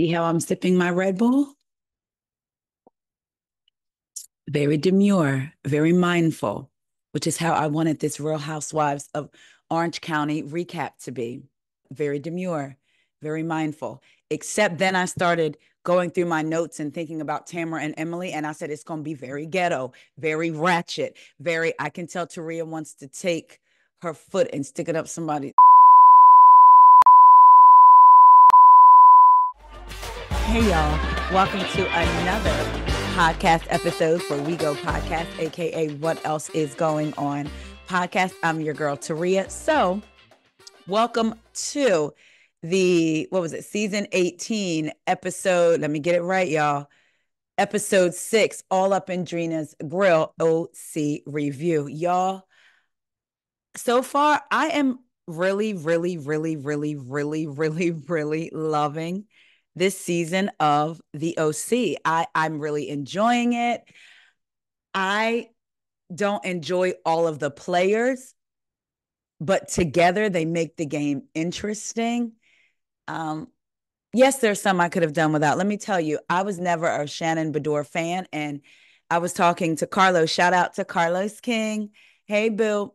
See how I'm sipping my Red Bull? Very demure, very mindful, which is how I wanted this Real Housewives of Orange County recap to be. Very demure, very mindful. Except then I started going through my notes and thinking about Tamara and Emily, and I said it's going to be very ghetto, very ratchet, very. I can tell Taria wants to take her foot and stick it up somebody. Hey, y'all. Welcome to another podcast episode for We Go Podcast, AKA What Else Is Going On podcast. I'm your girl, Taria. So, welcome to the, what was it, season 18, episode, let me get it right, y'all. Episode six, All Up in Gina's Grill OC review. Y'all, so far, I am really, really, really, really, really, really, really loving this season of the OC. I, I'm really enjoying it. I don't enjoy all of the players, but together they make the game interesting. Um, yes, there's some I could have done without. Let me tell you, I was never a Shannon Beador fan, and I was talking to Carlos. Shout out to Carlos King. Hey, Bill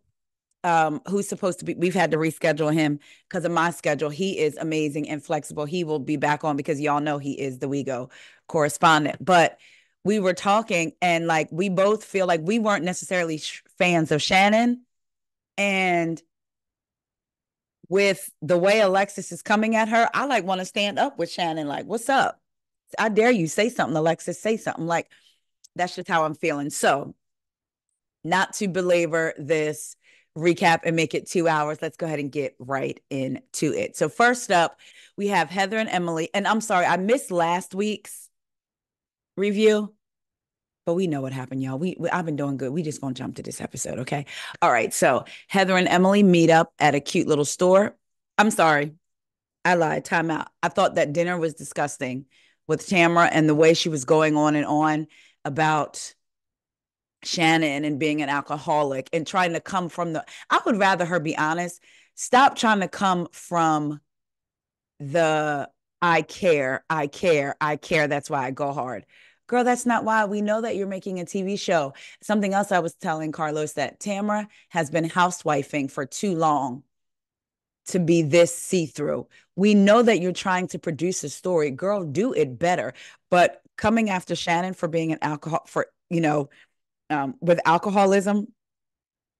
um, who's supposed to be, we've had to reschedule him because of my schedule. He is amazing and flexible. He will be back on because y'all know he is the WeGo correspondent. But we were talking and like we both feel like we weren't necessarily sh- fans of Shannon. And with the way Alexis is coming at her, I like want to stand up with Shannon, like, what's up? I dare you say something, Alexis, say something. Like, that's just how I'm feeling. So, not to belabor this recap and make it two hours. Let's go ahead and get right into it. So, first up, we have Heather and Emily. And I'm sorry, I missed last week's review, but we know what happened, y'all. We, we I've been doing good. We just gonna jump to this episode, okay? All right. So Heather and Emily meet up at a cute little store. I'm sorry, I lied. Time out. I thought that dinner was disgusting with Tamara and the way she was going on and on about Shannon and being an alcoholic and trying to come from the I would rather her be honest. Stop trying to come from the I care, I care, I care. That's why I go hard. Girl, that's not why. We know that you're making a TV show. Something else I was telling Carlos that Tamara has been housewifing for too long to be this see through. We know that you're trying to produce a story. Girl, do it better. But coming after Shannon for being an alcohol, for, you know, um, with alcoholism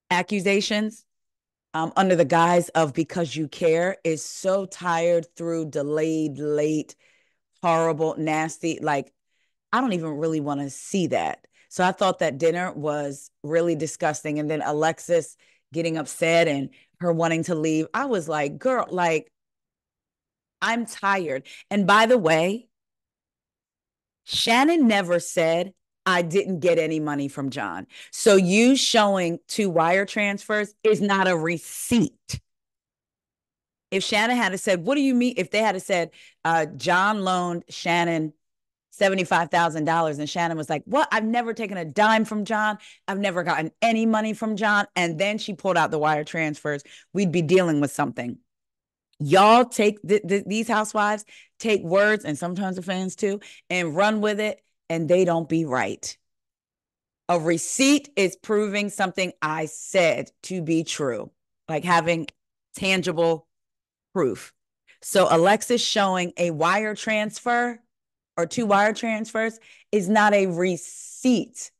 accusations um, under the guise of because you care is so tired through delayed, late, horrible, nasty. Like, I don't even really want to see that. So I thought that dinner was really disgusting. And then Alexis getting upset and her wanting to leave. I was like, girl, like, I'm tired. And by the way, Shannon never said, I didn't get any money from John. So you showing two wire transfers is not a receipt. If Shannon had said, what do you mean? If they had said, uh, John loaned Shannon $75,000 and Shannon was like, what? I've never taken a dime from John. I've never gotten any money from John. And then she pulled out the wire transfers. We'd be dealing with something. Y'all take th- th- these housewives, take words and sometimes the fans too, and run with it and they don't be right. A receipt is proving something I said to be true, like having tangible proof. So Alexis showing a wire transfer or two wire transfers is not a receipt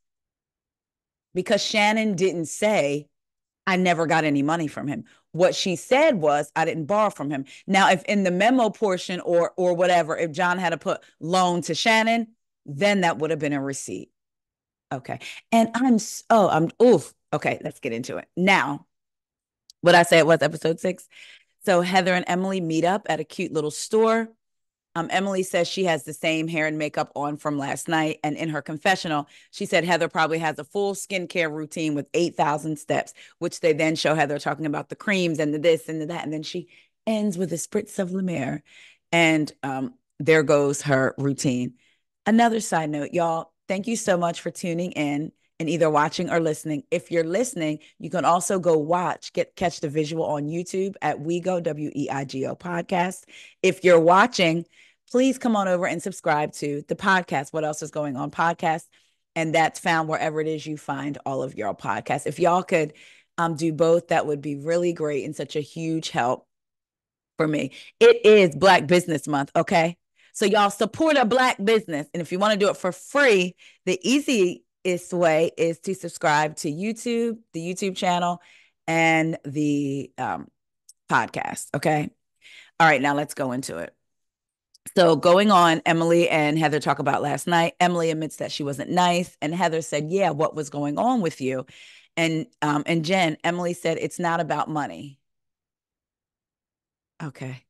because Shannon didn't say, I never got any money from him. What she said was, I didn't borrow from him. Now, if in the memo portion or or whatever, if John had to put loan to Shannon, then that would have been a receipt. Okay. And I'm, oh, I'm, oof. Okay, let's get into it. Now, what I say it was episode six. So Heather and Emily meet up at a cute little store. Um, Emily says she has the same hair and makeup on from last night. And in her confessional, she said Heather probably has a full skincare routine with 8,000 steps, which they then show Heather talking about the creams and the this and the that. And then she ends with a spritz of La Mer. And um, there goes her routine. Another side note, y'all, thank you so much for tuning in and either watching or listening. If you're listening, you can also go watch, get catch the visual on YouTube at WeGo W E I G O podcast. If you're watching, please come on over and subscribe to the podcast. What else is going on podcast? And that's found wherever it is you find all of your podcasts. If y'all could um, do both, that would be really great and such a huge help for me. It is Black Business Month, okay? So y'all support a Black business. And if you want to do it for free, the easiest way is to subscribe to YouTube, the YouTube channel, and the um, podcast, okay? All right, now let's go into it. So going on, Emily and Heather talk about last night. Emily admits that she wasn't nice, and Heather said, "Yeah, what was going on with you?" And um, and Jen, Emily said, "It's not about money." Okay.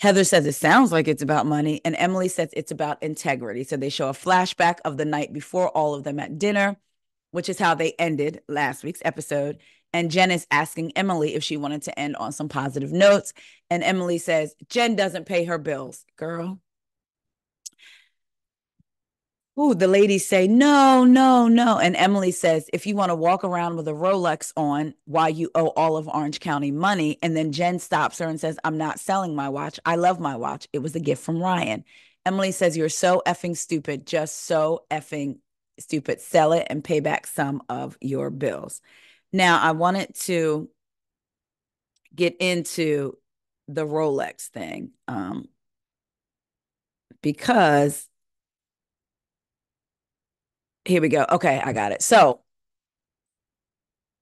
Heather says it sounds like it's about money, and Emily says it's about integrity. So they show a flashback of the night before all of them at dinner, which is how they ended last week's episode. And Jen is asking Emily if she wanted to end on some positive notes. And Emily says, Jen doesn't pay her bills, girl. Ooh, the ladies say, no, no, no. And Emily says, if you want to walk around with a Rolex on while you owe all of Orange County money. And then Jen stops her and says, I'm not selling my watch. I love my watch. It was a gift from Ryan. Emily says, You're so effing stupid, just so effing stupid. Sell it and pay back some of your bills. Now, I wanted to get into the Rolex thing um, because here we go. Okay, I got it. So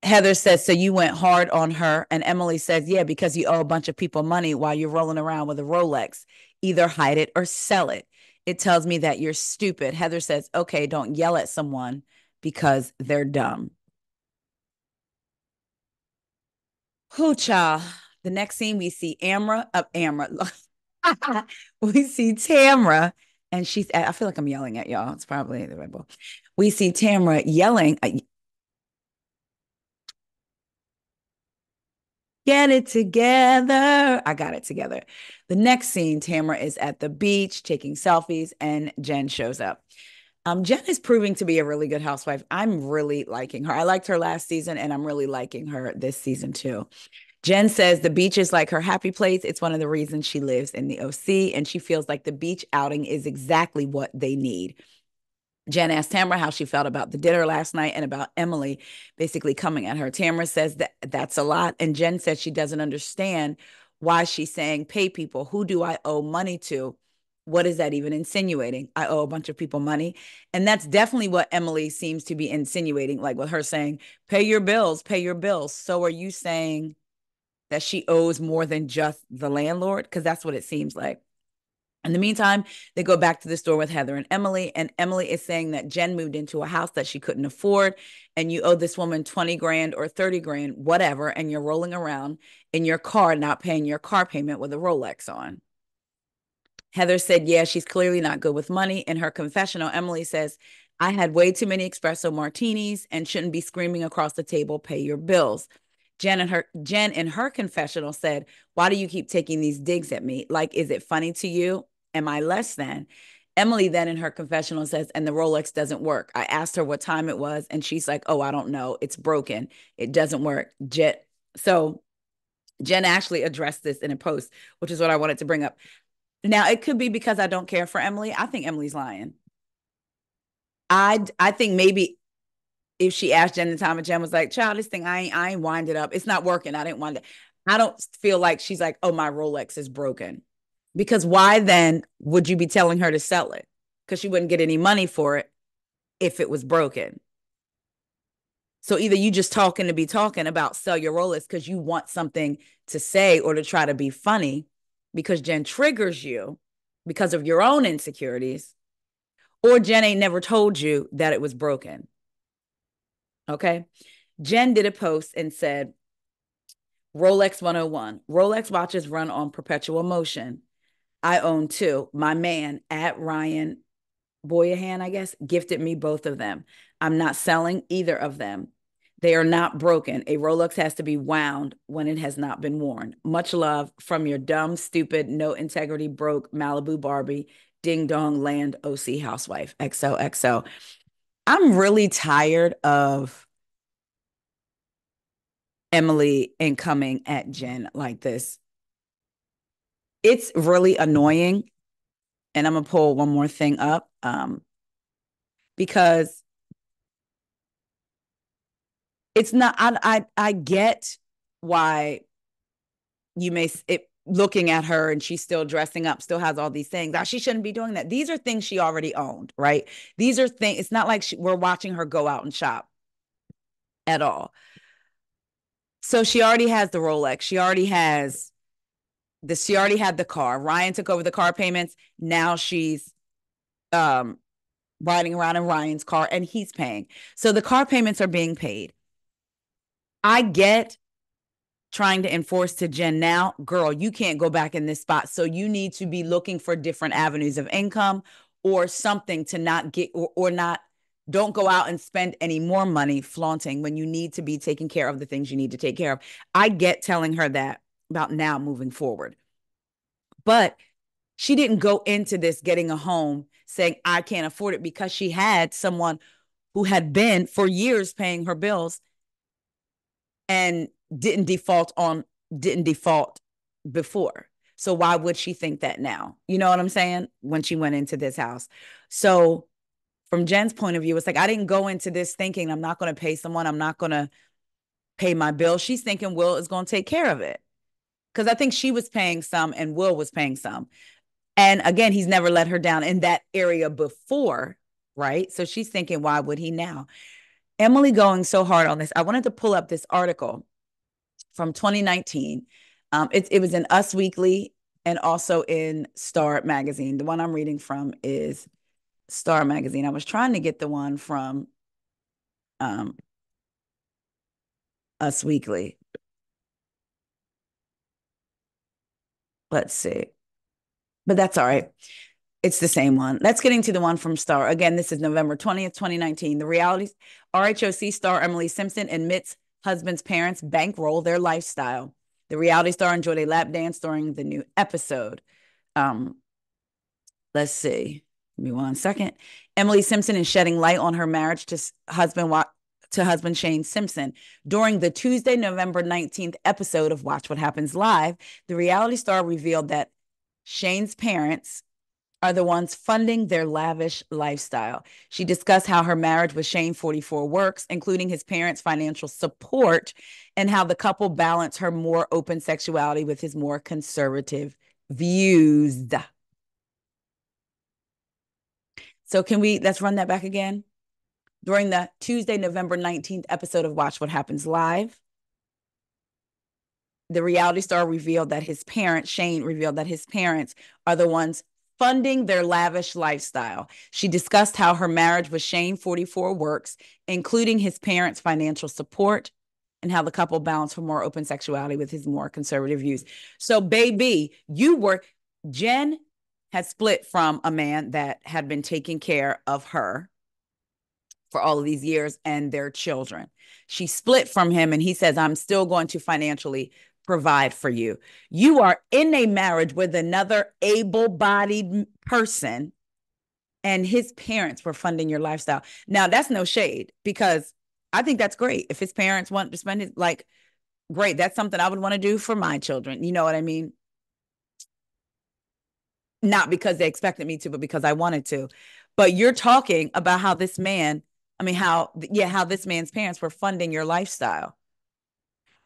Heather says, So you went hard on her. And Emily says, Yeah, because you owe a bunch of people money while you're rolling around with a Rolex. Either hide it or sell it. It tells me that you're stupid. Heather says, Okay, don't yell at someone because they're dumb. Hoocha. The next scene, we see Amra, uh, Amra. we see Tamra, and she's, I feel like I'm yelling at y'all. It's probably the Red Bull. We see Tamra yelling, Get it together. I got it together. The next scene, Tamra is at the beach taking selfies, and Jen shows up. Um, Jen is proving to be a really good housewife. I'm really liking her. I liked her last season, and I'm really liking her this season too. Jen says the beach is like her happy place. It's one of the reasons she lives in the OC, and she feels like the beach outing is exactly what they need. Jen asked Tamra how she felt about the dinner last night and about Emily basically coming at her. Tamra says that that's a lot. And Jen says she doesn't understand why she's saying, pay people. Who do I owe money to? What is that even insinuating? I owe a bunch of people money. And that's definitely what Emily seems to be insinuating, like with her saying, pay your bills, pay your bills. So are you saying that she owes more than just the landlord? Because that's what it seems like. In the meantime, they go back to the store with Heather and Emily, and Emily is saying that Jen moved into a house that she couldn't afford, and you owe this woman 20 grand or 30 grand, whatever, and you're rolling around in your car not paying your car payment with a Rolex on. Heather said, Yeah, she's clearly not good with money. In her confessional, Emily says, I had way too many espresso martinis and shouldn't be screaming across the table, pay your bills. Jen and her Jen in her confessional said, "Why do you keep taking these digs at me? Like, is it funny to you? Am I less than?" Emily then in her confessional says, "And the Rolex doesn't work." I asked her what time it was, and she's like, "Oh, I don't know. It's broken. It doesn't work." Jen, so Jen actually addressed this in a post, which is what I wanted to bring up. Now, it could be because I don't care for Emily. I think Emily's lying. I I think maybe if she asked Jen the time and Jen was like, child, this thing, I ain't, I ain't wind it up. It's not working. I didn't wind it. I don't feel like she's like, oh, my Rolex is broken. Because why then would you be telling her to sell it? Because she wouldn't get any money for it if it was broken. So either you just talking to be talking about sell your Rolex because you want something to say or to try to be funny because Jen triggers you because of your own insecurities, or Jen ain't never told you that it was broken. Okay. Jen did a post and said, Rolex 101. Rolex watches run on perpetual motion. I own two. My man at Ryan Boyajian, I guess, gifted me both of them. I'm not selling either of them. They are not broken. A Rolex has to be wound when it has not been worn. Much love from your dumb, stupid, no integrity, broke Malibu Barbie, ding dong land OC housewife. XOXO. I'm really tired of Emily and coming at Jen like this. It's really annoying and I'm gonna pull one more thing up um, because it's not. I I I get why you may it looking at her and she's still dressing up, still has all these things. Oh, she shouldn't be doing that. These are things she already owned, right? These are things. It's not like she, we're watching her go out and shop at all. So she already has the Rolex. She already has the she already had the car. Ryan took over the car payments. Now she's um riding around in Ryan's car and he's paying. So the car payments are being paid. I get trying to enforce to Jen now, girl, you can't go back in this spot. So you need to be looking for different avenues of income or something to not get or, or not don't go out and spend any more money flaunting when you need to be taking care of the things you need to take care of. I get telling her that about now moving forward. But she didn't go into this getting a home saying, I can't afford it because she had someone who had been for years paying her bills and didn't default on, didn't default before. So why would she think that now? You know what I'm saying? When she went into this house. So from Jen's point of view, it's like I didn't go into this thinking I'm not going to pay someone, I'm not going to pay my bill. She's thinking Will is going to take care of it. Cuz I think she was paying some and Will was paying some. And again, he's never let her down in that area before, right? So she's thinking why would he now? Emily going so hard on this. I wanted to pull up this article from 2019. Um, it, it was in Us Weekly and also in Star Magazine. The one I'm reading from is Star Magazine. I was trying to get the one from um, Us Weekly. Let's see. But that's all right. It's the same one. Let's get into the one from Star. Again, this is November 20th, 2019. The realities RHOC star Emily Simpson admits husband's parents bankroll their lifestyle. The reality star enjoyed a lap dance during the new episode. Um, let's see. Give me one second. Emily Simpson is shedding light on her marriage to husband to husband Shane Simpson. During the Tuesday, November 19th episode of Watch What Happens Live, the reality star revealed that Shane's parents are the ones funding their lavish lifestyle. She discussed how her marriage with Shane 44 works, including his parents' financial support, and how the couple balance her more open sexuality with his more conservative views. So can we let's run that back again? During the Tuesday, November 19th episode of Watch What Happens Live, the reality star revealed that his parents, Shane revealed that his parents are the ones funding their lavish lifestyle. She discussed how her marriage with Shane 44 works, including his parents' financial support and how the couple balance for more open sexuality with his more conservative views. So, baby, you were Jen had split from a man that had been taking care of her for all of these years and their children. She split from him and he says, I'm still going to financially provide for you. You are in a marriage with another able bodied person and his parents were funding your lifestyle. Now, that's no shade because I think that's great. If his parents want to spend it, like, great. That's something I would want to do for my children. You know what I mean? not because they expected me to, but because I wanted to. But you're talking about how this man, I mean, how, yeah, how this man's parents were funding your lifestyle.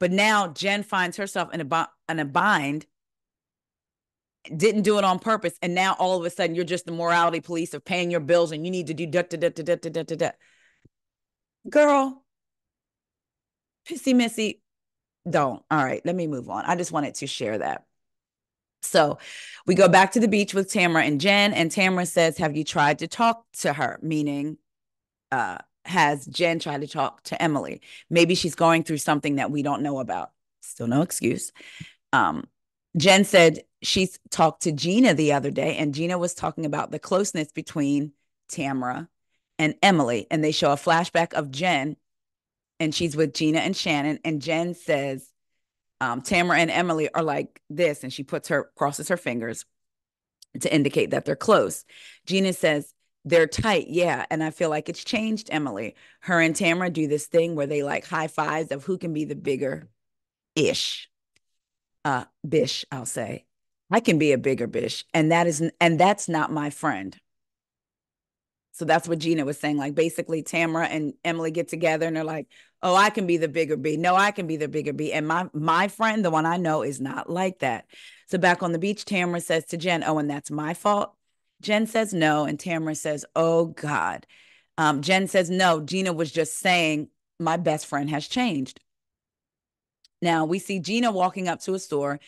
But now Jen finds herself in a, in a bind, didn't do it on purpose. And now all of a sudden you're just the morality police of paying your bills and you need to do da da da da da da da da. Girl, pissy missy, don't. All right, let me move on. I just wanted to share that. So we go back to the beach with Tamara and Jen, and Tamara says, Have you tried to talk to her? Meaning, uh, has Jen tried to talk to Emily? Maybe she's going through something that we don't know about. Still no excuse. Um, Jen said she's talked to Gina the other day, and Gina was talking about the closeness between Tamara and Emily. And they show a flashback of Jen, and she's with Gina and Shannon. And Jen says, um, Tamara and Emily are like this, and she puts her crosses her fingers to indicate that they're close. Gina says they're tight, yeah, and I feel like it's changed. Emily, her and Tamara do this thing where they like high fives of who can be the bigger ish, uh, bish, I'll say, I can be a bigger bish. And that is, and that's not my friend. So that's what Gina was saying. Like basically Tamara and Emily get together and they're like, oh, I can be the bigger B. No, I can be the bigger B. And my my friend, the one I know, is not like that. So back on the beach, Tamara says to Jen, oh, and that's my fault. Jen says no. And Tamara says, oh God. Um, Jen says, no, Gina was just saying my best friend has changed. Now we see Gina walking up to a store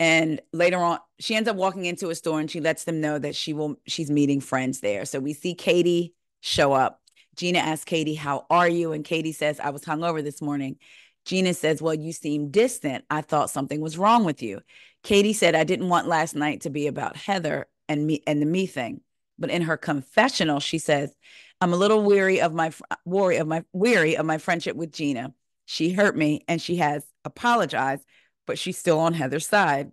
and later on she ends up walking into a store and she lets them know that she will she's meeting friends there. So we see katie show up. Gina asks katie how are you? And katie says i was hungover this morning. Gina says well you seem distant. I thought something was wrong with you. Katie said i didn't want last night to be about heather and me and the me thing but in her confessional she says i'm a little weary of my worry of my weary of my friendship with gina she hurt me and she has apologized but she's still on Heather's side.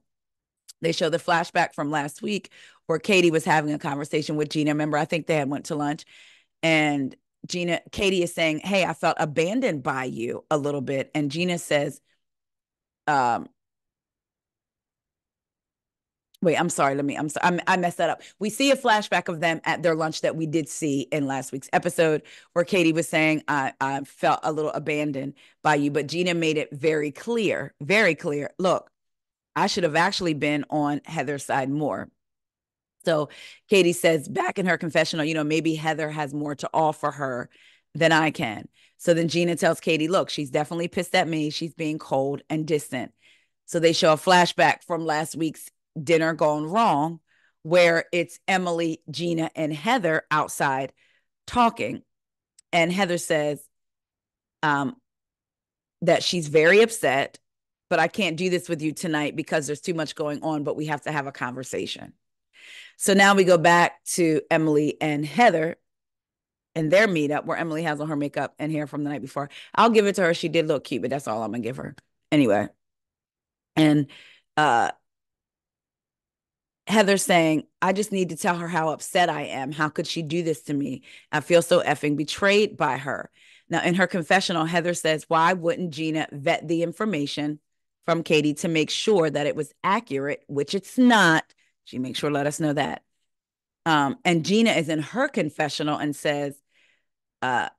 They show the flashback from last week where Katie was having a conversation with Gina. Remember, I think they had went to lunch and Gina, Katie is saying, Hey, I felt abandoned by you a little bit. And Gina says, um, Wait, I'm sorry. Let me. I'm sorry. i messed that up. We see a flashback of them at their lunch that we did see in last week's episode, where Katie was saying, "I, I felt a little abandoned by you," but Gina made it very clear, very clear. Look, I should have actually been on Heather's side more. So Katie says back in her confessional, you know, maybe Heather has more to offer her than I can. So then Gina tells Katie, look, she's definitely pissed at me. She's being cold and distant. So they show a flashback from last week's dinner gone wrong, where it's Emily, Gina, and Heather outside talking. And Heather says um, that she's very upset, but I can't do this with you tonight because there's too much going on, but we have to have a conversation. So now we go back to Emily and Heather and their meetup where Emily has on her makeup and hair from the night before. I'll give it to her. She did look cute, but that's all I'm gonna give her. Anyway. And uh Heather saying, I just need to tell her how upset I am. How could she do this to me? I feel so effing betrayed by her. Now, in her confessional, Heather says, Why wouldn't Gina vet the information from Katie to make sure that it was accurate, which it's not? She makes sure let us know that. Um, and Gina is in her confessional and says, uh,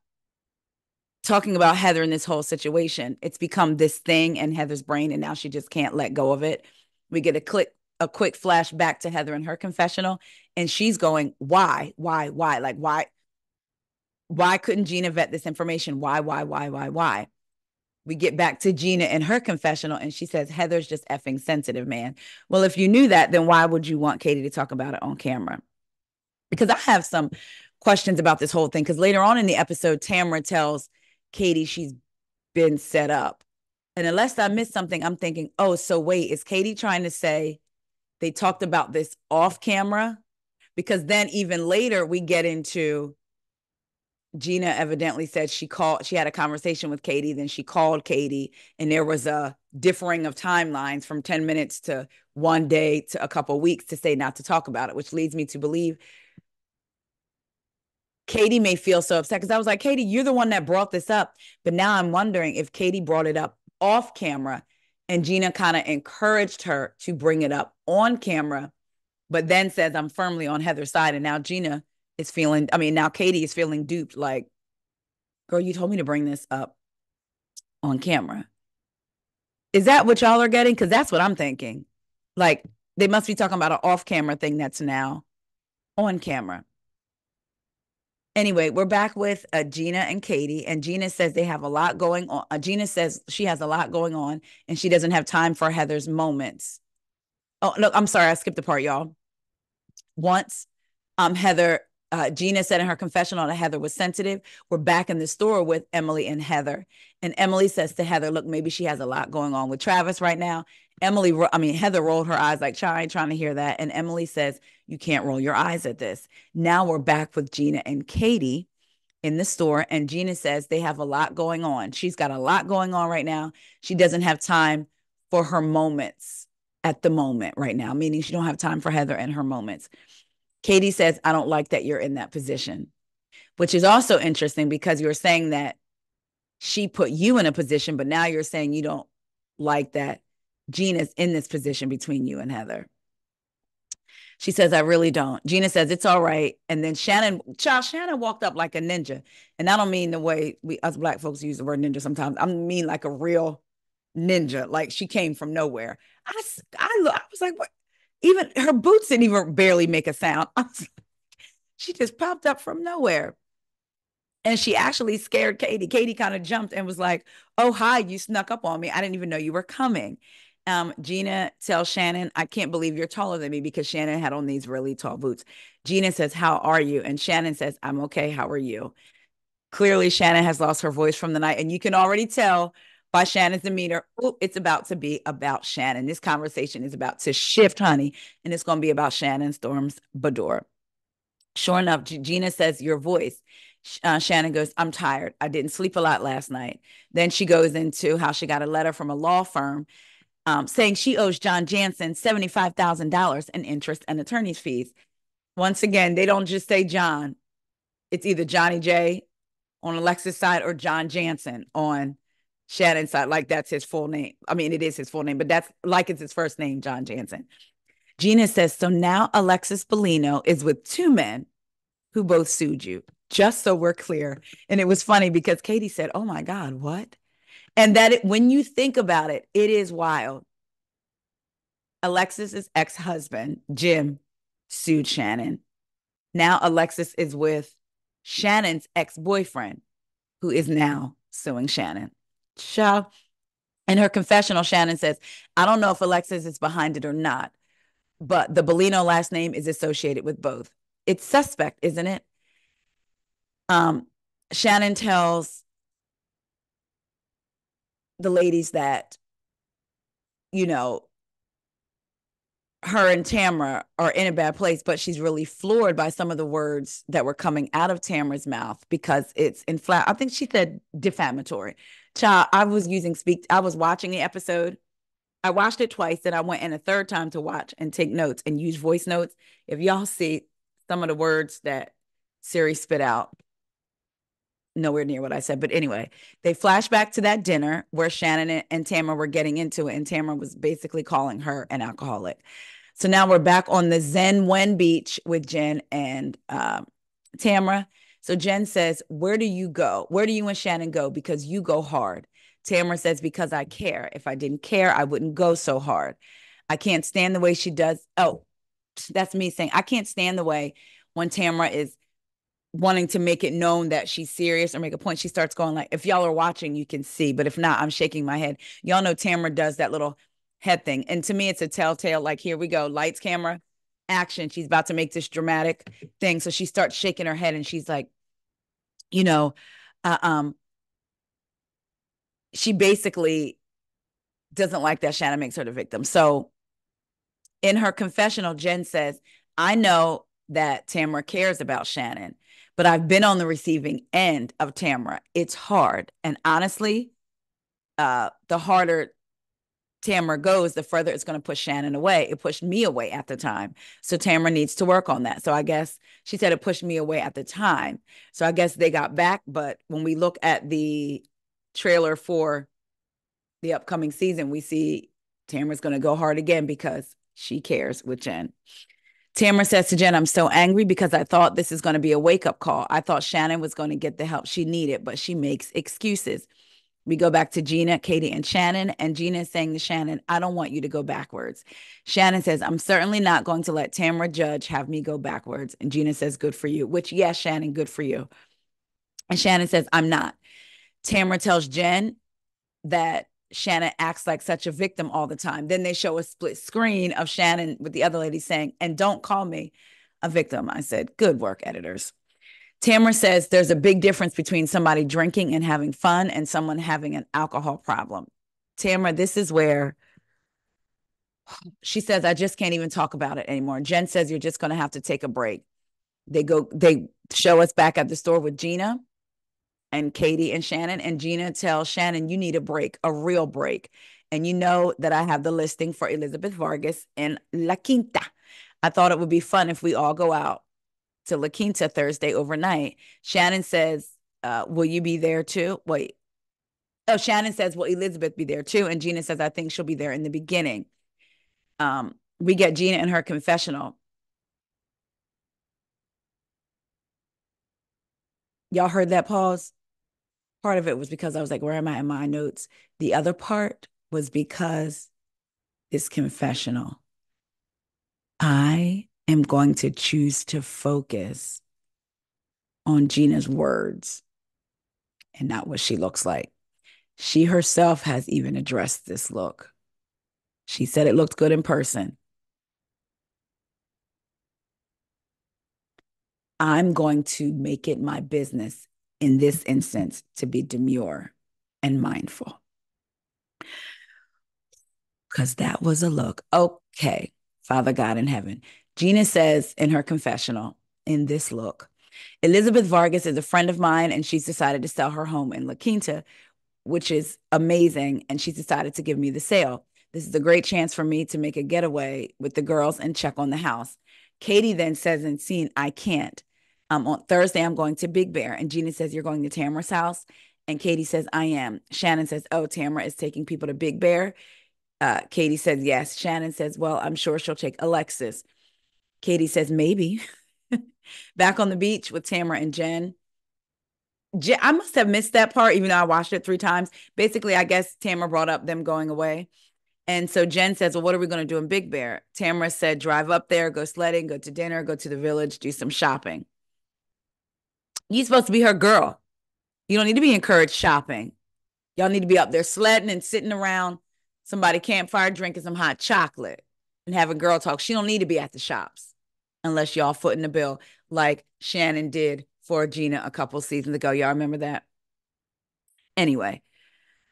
talking about Heather in this whole situation, it's become this thing in Heather's brain, and now she just can't let go of it. We get a click a quick flashback to Heather in her confessional, and she's going, "Why, why, why? Like, why, why couldn't Gina vet this information? Why, why, why, why, why?" We get back to Gina in her confessional, and she says, "Heather's just effing sensitive, man." Well, if you knew that, then why would you want Katie to talk about it on camera? Because I have some questions about this whole thing. Because later on in the episode, Tamara tells Katie she's been set up. And unless I missed something, I'm thinking, oh, so wait, is Katie trying to say they talked about this off camera because then even later we get into Gina evidently said she called she had a conversation with Katie then she called Katie and there was a differing of timelines from 10 minutes to one day to a couple weeks to say not to talk about it which leads me to believe Katie may feel so upset because I was like Katie you're the one that brought this up. But now I'm wondering if Katie brought it up off camera and Gina kind of encouraged her to bring it up on camera, but then says, I'm firmly on Heather's side. And now Gina is feeling, I mean, now Katie is feeling duped like, girl, you told me to bring this up on camera. Is that what y'all are getting? Because that's what I'm thinking. Like, they must be talking about an off camera thing that's now on camera. Anyway, we're back with uh, Gina and Katie, and Gina says they have a lot going on. Uh, Gina says she has a lot going on, and she doesn't have time for Heather's moments. Oh no, I'm sorry, I skipped the part, y'all. Once, um, Heather, uh, Gina said in her confessional that Heather was sensitive. We're back in the store with Emily and Heather, and Emily says to Heather, "Look, maybe she has a lot going on with Travis right now." Emily, I mean Heather, rolled her eyes like, "I ain't trying to hear that." And Emily says, you can't roll your eyes at this. Now we're back with Gina and Katie in the store, and Gina says they have a lot going on. She's got a lot going on right now. She doesn't have time for her moments at the moment right now, meaning she don't have time for Heather and her moments. Katie says, I don't like that you're in that position, which is also interesting because you're saying that she put you in a position, but now you're saying you don't like that Gina's in this position between you and Heather. She says, I really don't. Gina says, it's all right. And then Shannon, child, Shannon walked up like a ninja. And I don't mean the way we us black folks use the word ninja sometimes. I mean like a real ninja. Like she came from nowhere. I, I, I was like, what? Even her boots didn't even barely make a sound. she just popped up from nowhere. And she actually scared Katie. Katie kind of jumped and was like, Oh, hi, you snuck up on me. I didn't even know you were coming. Um, Gina tells Shannon, I can't believe you're taller than me because Shannon had on these really tall boots. Gina says, How are you? And Shannon says, I'm okay. How are you? Clearly, Shannon has lost her voice from the night. And you can already tell by Shannon's demeanor, oh, it's about to be about Shannon. This conversation is about to shift, honey, and it's going to be about Shannon Storms Beador. Sure enough, Gina says, Your voice. Uh, Shannon goes, I'm tired. I didn't sleep a lot last night. Then she goes into how she got a letter from a law firm um, saying she owes John Janssen $75,000 in interest and attorney's fees. Once again, they don't just say John. It's either Johnny J on Alexis' side or John Janssen on Shannon's side. Like that's his full name. I mean, it is his full name, but that's like it's his first name, John Janssen. Gina says, so now Alexis Bellino is with two men who both sued you, just so we're clear. And it was funny because Katie said, oh my God, what? And that it, when you think about it, it is wild. Alexis's ex husband, Jim, sued Shannon. Now Alexis is with Shannon's ex boyfriend, who is now suing Shannon. Ciao. In her confessional, Shannon says, I don't know if Alexis is behind it or not, but the Bellino last name is associated with both. It's suspect, isn't it? Um, Shannon tells the ladies that, you know, her and Tamra are in a bad place, but she's really floored by some of the words that were coming out of Tamra's mouth because it's infl. I think she said defamatory. Child, I was using speak. I was watching the episode. I watched it twice, then I went in a third time to watch and take notes and use voice notes. If y'all see some of the words that Siri spit out, nowhere near what I said. But anyway, they flash back to that dinner where Shannon and Tamra were getting into it, and Tamra was basically calling her an alcoholic. So now we're back on the Zen Wen beach with Jen and um, Tamra. So Jen says, Where do you go? Where do you and Shannon go? Because you go hard. Tamara says, Because I care. If I didn't care, I wouldn't go so hard. I can't stand the way she does. Oh, that's me saying, I can't stand the way when Tamara is wanting to make it known that she's serious or make a point, she starts going like, if y'all are watching, you can see. But if not, I'm shaking my head. Y'all know Tamra does that little head thing. And to me, it's a telltale, like, here we go, lights, camera, action. She's about to make this dramatic thing. So she starts shaking her head and she's like, you know, uh, um, she basically doesn't like that Shannon makes her the victim. So in her confessional, Jen says, I know that Tamra cares about Shannon but I've been on the receiving end of Tamra. It's hard. And honestly, uh, the harder Tamra goes, the further it's going to push Shannon away. It pushed me away at the time. So Tamra needs to work on that. So I guess she said it pushed me away at the time. So I guess they got back. But when we look at the trailer for the upcoming season, we see Tamra's going to go hard again because she cares with Jen. Tamara says to Jen, I'm so angry because I thought this is going to be a wake up call. I thought Shannon was going to get the help she needed, but she makes excuses. We go back to Gina, Katie, and Shannon. And Gina is saying to Shannon, I don't want you to go backwards. Shannon says, I'm certainly not going to let Tamra Judge have me go backwards. And Gina says, Good for you, which, yes, Shannon, good for you. And Shannon says, I'm not. Tamra tells Jen that Shannon acts like such a victim all the time. Then they show a split screen of Shannon with the other lady saying, and don't call me a victim. I said, good work, editors. Tamara says there's a big difference between somebody drinking and having fun and someone having an alcohol problem. Tamara, this is where she says, I just can't even talk about it anymore. Jen says, you're just going to have to take a break. They go, they show us back at the store with Gina and Katie and Shannon and Gina tell Shannon, you need a break, a real break. And you know that I have the listing for Elizabeth Vargas in La Quinta. I thought it would be fun if we all go out to La Quinta Thursday overnight. Shannon says, uh, will you be there too? Wait. Oh, Shannon says, will Elizabeth be there too? And Gina says, I think she'll be there in the beginning. Um, we get Gina in her confessional. Y'all heard that pause? Part of it was because I was like, where am I in my notes? The other part was because it's confessional. I am going to choose to focus on Gina's words and not what she looks like. She herself has even addressed this look. She said it looked good in person. I'm going to make it my business in this instance to be demure and mindful. Because that was a look. Okay, Father God in heaven. Gina says in her confessional, in this look, Elizabeth Vargas is a friend of mine, and she's decided to sell her home in La Quinta, which is amazing. And she's decided to give me the sale. This is a great chance for me to make a getaway with the girls and check on the house. Katie then says in scene, I can't. Um, on Thursday, I'm going to Big Bear. And Gina says, You're going to Tamara's house? And Katie says, I am. Shannon says, Oh, Tamara is taking people to Big Bear. Uh, Katie says, Yes. Shannon says, Well, I'm sure she'll take Alexis. Katie says, Maybe. Back on the beach with Tamara and Jen. Jen. I must have missed that part, even though I watched it three times. Basically, I guess Tamara brought up them going away. And so Jen says, Well, what are we going to do in Big Bear? Tamara said, Drive up there, go sledding, go to dinner, go to the village, do some shopping. You're supposed to be her girl. You don't need to be encouraged shopping. Y'all need to be up there sledding and sitting around somebody campfire drinking some hot chocolate and having girl talk. She don't need to be at the shops unless y'all footing the bill like Shannon did for Gina a couple seasons ago. Y'all remember that? Anyway,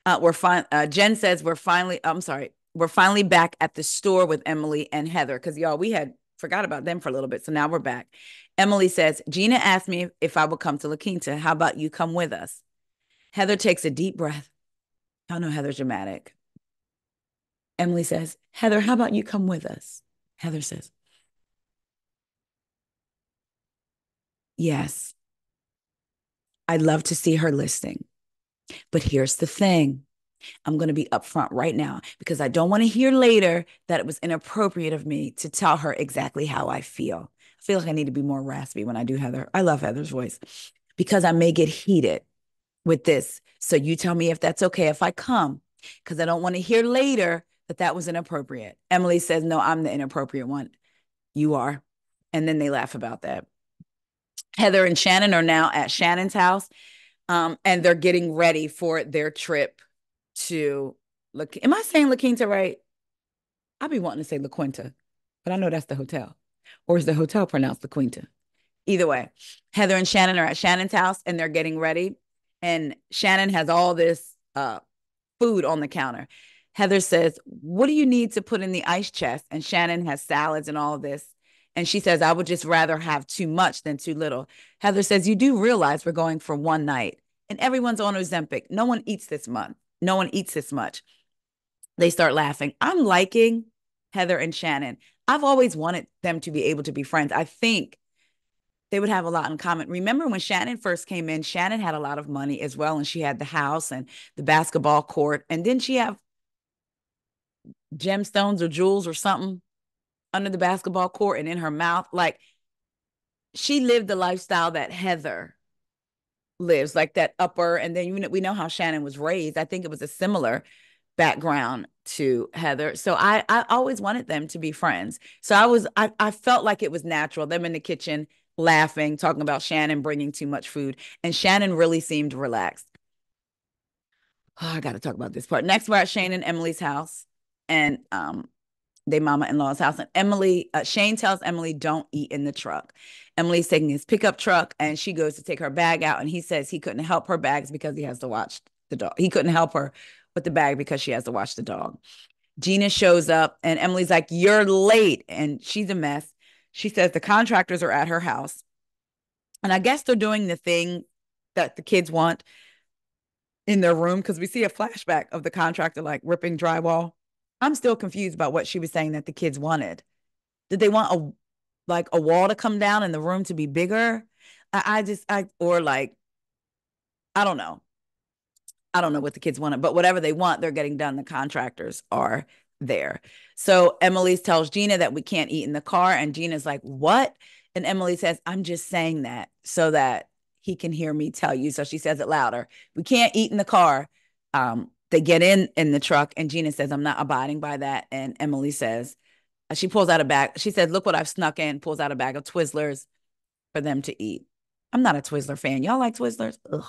uh, we're fine. Uh, Jen says we're finally. I'm sorry. We're finally back at the store with Emily and Heather because y'all we had forgot about them for a little bit. So now we're back. Emily says, Gina asked me if I would come to La Quinta. How about you come with us? Heather takes a deep breath. I know Heather's dramatic. Emily says, Heather, how about you come with us? Heather says, Yes, I'd love to see her listing. But here's the thing I'm going to be upfront right now because I don't want to hear later that it was inappropriate of me to tell her exactly how I feel. I feel like I need to be more raspy when I do Heather. I love Heather's voice because I may get heated with this. So you tell me if that's okay if I come because I don't want to hear later that that was inappropriate. Emily says, No, I'm the inappropriate one. You are. And then they laugh about that. Heather and Shannon are now at Shannon's house um, and they're getting ready for their trip to look. Am I saying La Quinta right? I'll be wanting to say La Quinta, but I know that's the hotel. Or is the hotel pronounced La Quinta? Either way, Heather and Shannon are at Shannon's house and they're getting ready. And Shannon has all this uh, food on the counter. Heather says, What do you need to put in the ice chest? And Shannon has salads and all this. And she says, I would just rather have too much than too little. Heather says, You do realize we're going for one night and everyone's on Ozempic. No one eats this month. No one eats this much. They start laughing. I'm liking Heather and Shannon. I've always wanted them to be able to be friends. I think they would have a lot in common. Remember when Shannon first came in, Shannon had a lot of money as well, and she had the house and the basketball court. And didn't she have gemstones or jewels or something under the basketball court and in her mouth? Like she lived the lifestyle that Heather lives, like that upper. And then you know, we know how Shannon was raised. I think it was a similar background to Heather. So I I always wanted them to be friends. So I was I I felt like it was natural. Them in the kitchen laughing, talking about Shannon bringing too much food, and Shannon really seemed relaxed. Oh, I got to talk about this part. Next, we're at Shane and Emily's house, and um, they mama in law's house. And Emily, uh, Shane tells Emily, don't eat in the truck. Emily's taking his pickup truck and she goes to take her bag out. And he says he couldn't help her bags because he has to watch the dog. He couldn't help her with the bag because she has to watch the dog. Gina shows up and Emily's like, You're late. And she's a mess. She says the contractors are at her house. And I guess they're doing the thing that the kids want in their room because we see a flashback of the contractor like ripping drywall I'm still confused about what she was saying that the kids wanted. Did they want a like a wall to come down and the room to be bigger? I, I just I or like I don't know. I don't know what the kids wanted, but whatever they want, they're getting done. The contractors are there. So Emily tells Gina that we can't eat in the car, and Gina's like, "What?" And Emily says, "I'm just saying that so that he can hear me tell you. So she says it louder. We can't eat in the car. Um, they get in in the truck, and Gina says, I'm not abiding by that. And Emily says, she pulls out a bag. She said, Look what I've snuck in, pulls out a bag of Twizzlers for them to eat. I'm not a Twizzler fan. Y'all like Twizzlers? Ugh.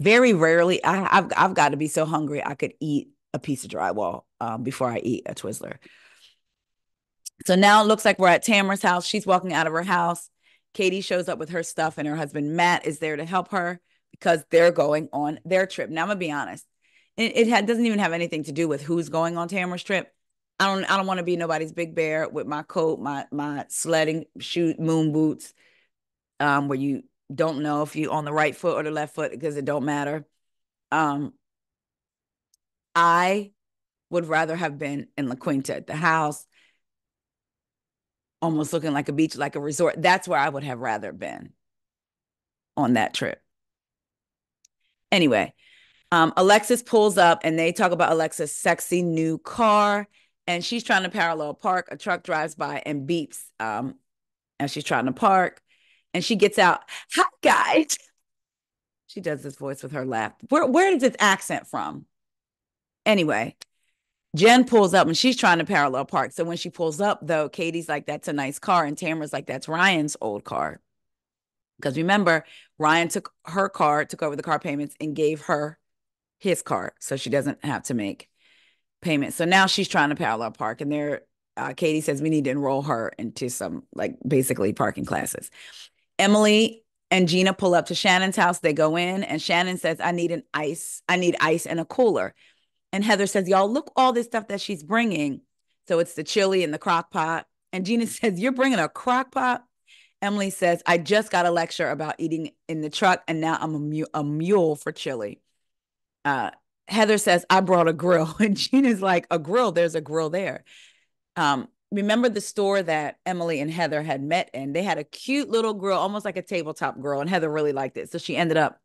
Very rarely, I, have I've got to be so hungry I could eat a piece of drywall um, before I eat a Twizzler. So now it looks like we're at Tamara's house. She's walking out of her house. Katie shows up with her stuff, and her husband Matt is there to help her because they're going on their trip. Now I'm gonna be honest, it, it doesn't even have anything to do with who's going on Tamara's trip. I don't I don't want to be nobody's big bear with my coat, my my sledding shoe moon boots, um, where you don't know if you're on the right foot or the left foot because it don't matter. Um, I would rather have been in La Quinta at the house, almost looking like a beach, like a resort. That's where I would have rather been on that trip. Anyway, um, Alexis pulls up and they talk about Alexis' sexy new car. And she's trying to parallel park. A truck drives by and beeps um, as she's trying to park. And she gets out, Hi, guys. She does this voice with her laugh. Where, where is this accent from? Anyway, Jen pulls up and she's trying to parallel park. So when she pulls up, though, Katie's like, that's a nice car. And Tamara's like, that's Ryan's old car. Because remember, Ryan took her car, took over the car payments, and gave her his car. So she doesn't have to make payments. So now she's trying to parallel park. And there, uh, Katie says we need to enroll her into some like basically parking classes. Emily and Gina pull up to Shannon's house. They go in, and Shannon says, I need an ice. I need ice and a cooler. And Heather says, Y'all, look all this stuff that she's bringing. So it's the chili and the crock pot. And Gina says, You're bringing a crock pot? Emily says, I just got a lecture about eating in the truck, and now I'm a, mu- a mule for chili. Uh, Heather says, I brought a grill. And Gina's like, A grill? There's a grill there. Um, remember the store that Emily and Heather had met in? They had a cute little grill, almost like a tabletop grill, and Heather really liked it. So she ended up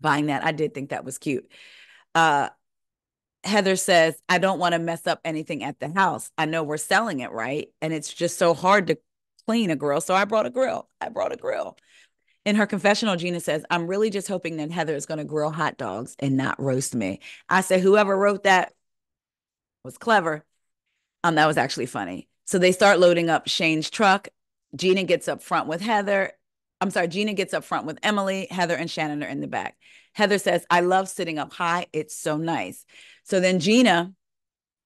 buying that. I did think that was cute. Uh, Heather says, I don't want to mess up anything at the house. I know we're selling it, right? And it's just so hard to clean a grill. So I brought a grill. I brought a grill. In her confessional, Gina says, I'm really just hoping that Heather is going to grill hot dogs and not roast me. I said, whoever wrote that was clever. Um, that was actually funny. So they start loading up Shane's truck. Gina gets up front with Heather. I'm sorry, Gina gets up front with Emily. Heather and Shannon are in the back. Heather says, I love sitting up high. It's so nice. So then Gina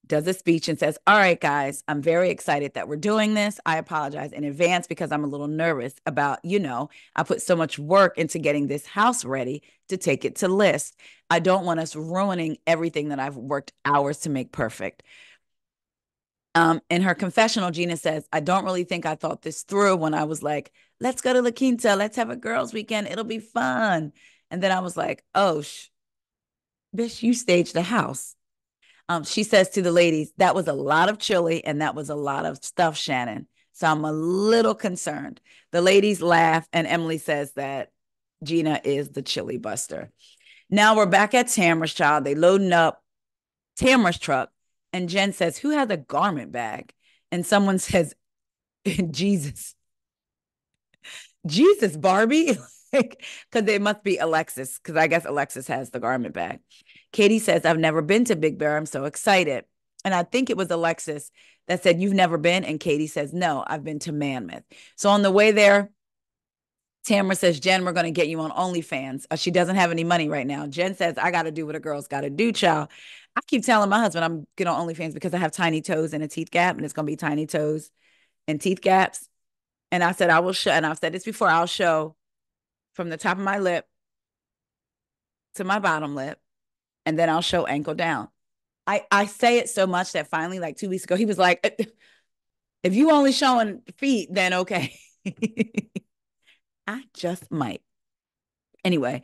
does a speech and says, All right, guys, I'm very excited that we're doing this. I apologize in advance because I'm a little nervous about, you know, I put so much work into getting this house ready to take it to list. I don't want us ruining everything that I've worked hours to make perfect. Um, in her confessional, Gina says, I don't really think I thought this through when I was like, let's go to La Quinta, let's have a girls' weekend, it'll be fun. And then I was like, oh, sh- bitch, you staged the house. Um, she says to the ladies, that was a lot of chili and that was a lot of stuff, Shannon. So I'm a little concerned. The ladies laugh, and Emily says that Gina is the chili buster. Now we're back at Tamara's child. They loading up Tamara's truck, and Jen says, Who has a garment bag? And someone says, Jesus. Jesus, Barbie. like, because it must be Alexis, because I guess Alexis has the garment bag. Katie says, I've never been to Big Bear. I'm so excited. And I think it was Alexis that said, You've never been. And Katie says, No, I've been to Mammoth. So on the way there, Tamara says, Jen, we're going to get you on OnlyFans. Uh, she doesn't have any money right now. Jen says, I got to do what a girl's got to do, child. I keep telling my husband I'm getting on OnlyFans because I have tiny toes and a teeth gap, and it's going to be tiny toes and teeth gaps. And I said, I will show, and I've said this before, I'll show from the top of my lip to my bottom lip, and then I'll show ankle down. I, I say it so much that finally, like two weeks ago, he was like, uh, if you only showing feet, then okay. I just might. Anyway,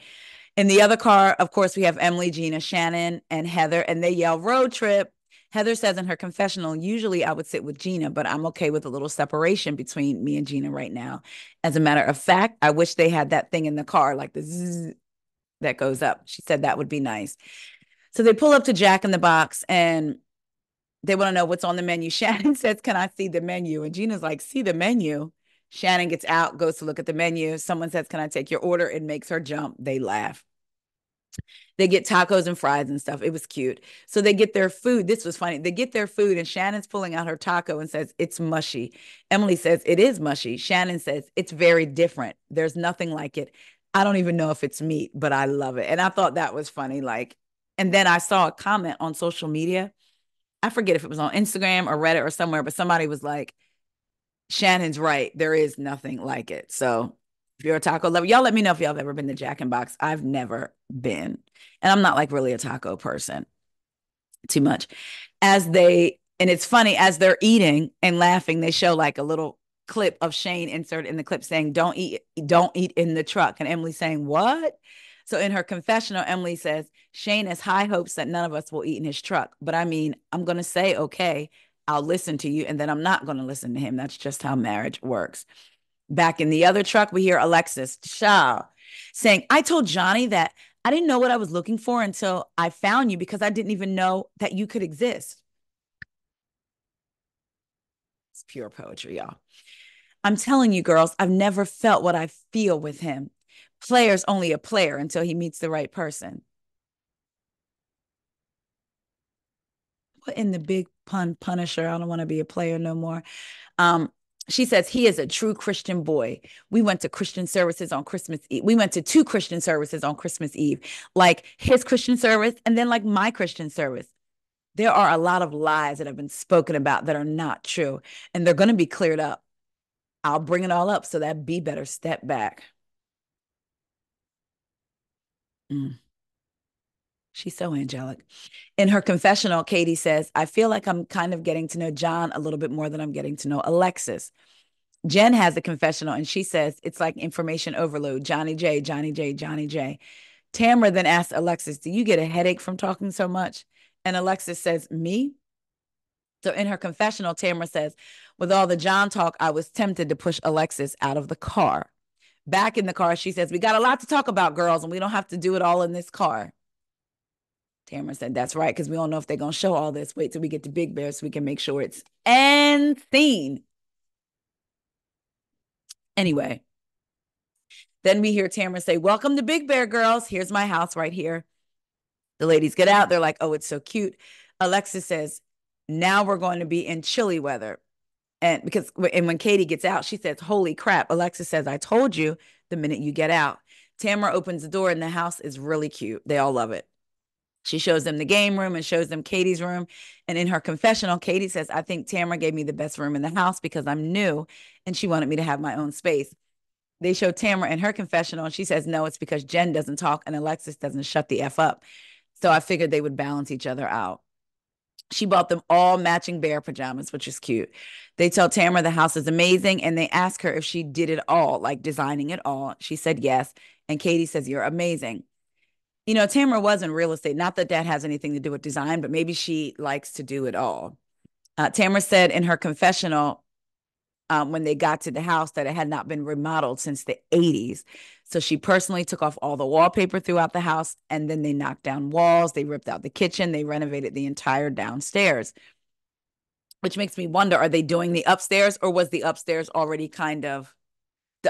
in the other car, of course, we have Emily, Gina, Shannon, and Heather, and they yell road trip. Heather says in her confessional, usually I would sit with Gina, but I'm okay with a little separation between me and Gina right now. As a matter of fact, I wish they had that thing in the car, like the zzz that goes up. She said that would be nice. So they pull up to Jack in the Box and they want to know what's on the menu. Shannon says, Can I see the menu? And Gina's like, See the menu. Shannon gets out, goes to look at the menu. Someone says, Can I take your order? It makes her jump. They laugh. They get tacos and fries and stuff. It was cute. So they get their food. This was funny. They get their food, and Shannon's pulling out her taco and says, It's mushy. Emily says, It is mushy. Shannon says, It's very different. There's nothing like it. I don't even know if it's meat, but I love it. And I thought that was funny. Like, and then I saw a comment on social media. I forget if it was on Instagram or Reddit or somewhere, but somebody was like, Shannon's right. There is nothing like it. So if you're a taco lover, y'all let me know if y'all have ever been to Jack in Box. I've never been. And I'm not like really a taco person too much. As they, and it's funny, as they're eating and laughing, they show like a little clip of Shane insert in the clip saying, Don't eat, don't eat in the truck. And Emily saying, What? So in her confessional, Emily says, Shane has high hopes that none of us will eat in his truck. But I mean, I'm going to say, okay, I'll listen to you, and then I'm not going to listen to him. That's just how marriage works. Back in the other truck, we hear Alexis Shaw saying, I told Johnny that I didn't know what I was looking for until I found you because I didn't even know that you could exist. It's pure poetry, y'all. I'm telling you, girls, I've never felt what I feel with him. Player's only a player until he meets the right person. What in the big pun punisher? I don't want to be a player no more. Um, she says he is a true Christian boy. We went to Christian services on Christmas Eve. We went to two Christian services on Christmas Eve, like his Christian service and then like my Christian service. There are a lot of lies that have been spoken about that are not true, and they're going to be cleared up. I'll bring it all up so that be better step back. Mm. She's so angelic. In her confessional, Katie says, I feel like I'm kind of getting to know John a little bit more than I'm getting to know Alexis. Jen has a confessional and she says, it's like information overload. Johnny J, Johnny J, Johnny J. Tamra then asks Alexis, Do you get a headache from talking so much? And Alexis says, Me? So in her confessional, Tamra says, With all the John talk, I was tempted to push Alexis out of the car. Back in the car, she says, We got a lot to talk about, girls, and we don't have to do it all in this car. Tamara said, That's right, because we don't know if they're going to show all this. Wait till we get to Big Bear so we can make sure it's and seen. Anyway, then we hear Tamara say, Welcome to Big Bear, girls. Here's my house right here. The ladies get out. They're like, Oh, it's so cute. Alexis says, Now we're going to be in chilly weather. And because, and when Katie gets out, she says, Holy crap. Alexis says, I told you the minute you get out. Tamara opens the door and the house is really cute. They all love it. She shows them the game room and shows them Katie's room. And in her confessional, Katie says, I think Tamara gave me the best room in the house because I'm new and she wanted me to have my own space. They show Tamara in her confessional and she says, No, it's because Jen doesn't talk and Alexis doesn't shut the F up. So I figured they would balance each other out. She bought them all matching bear pajamas, which is cute. They tell Tamara the house is amazing and they ask her if she did it all, like designing it all. She said yes. And Katie says, You're amazing you know, Tamara was in real estate. Not that that has anything to do with design, but maybe she likes to do it all. Uh, Tamara said in her confessional um, when they got to the house that it had not been remodeled since the 80s. So she personally took off all the wallpaper throughout the house and then they knocked down walls, they ripped out the kitchen, they renovated the entire downstairs. Which makes me wonder are they doing the upstairs or was the upstairs already kind of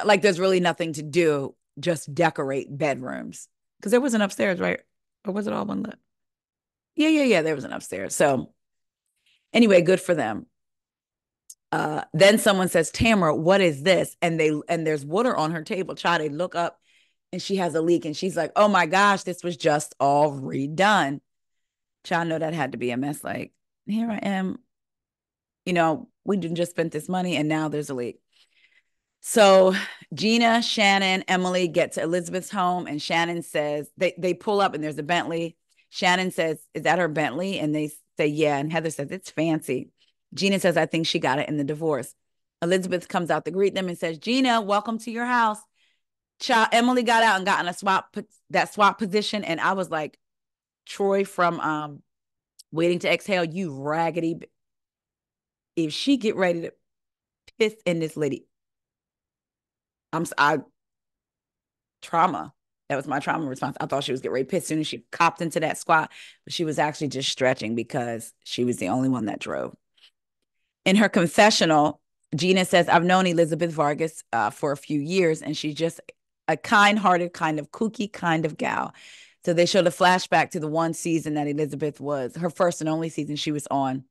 like there's really nothing to do, just decorate bedrooms? Because there was an upstairs, right? Or was it all one lit? Yeah, yeah, yeah. There was an upstairs. So anyway, good for them. Uh, then someone says, Tamara, what is this? And they and there's water on her table. Child, they look up and she has a leak, and she's like, Oh my gosh, this was just all redone. Child, know that had to be a mess. Like, here I am. You know, we didn't just spent this money and now there's a leak. So Gina, Shannon, Emily get to Elizabeth's home, and Shannon says they they pull up and there's a Bentley. Shannon says, "Is that her Bentley?" And they say, "Yeah." And Heather says, "It's fancy." Gina says, "I think she got it in the divorce." Elizabeth comes out to greet them and says, "Gina, welcome to your house." Child, Emily got out and got in a swap that swap position, and I was like, Troy from um, Waiting to Exhale, you raggedy. If she get ready to piss in this lady, I'm I trauma. That was my trauma response. I thought she was getting ready pissed as soon as she copped into that squat, but she was actually just stretching because she was the only one that drove. In her confessional, Gina says, I've known Elizabeth Vargas uh, for a few years, and she's just a kind hearted, kind of kooky kind of gal. So they showed a flashback to the one season that Elizabeth was her first and only season she was on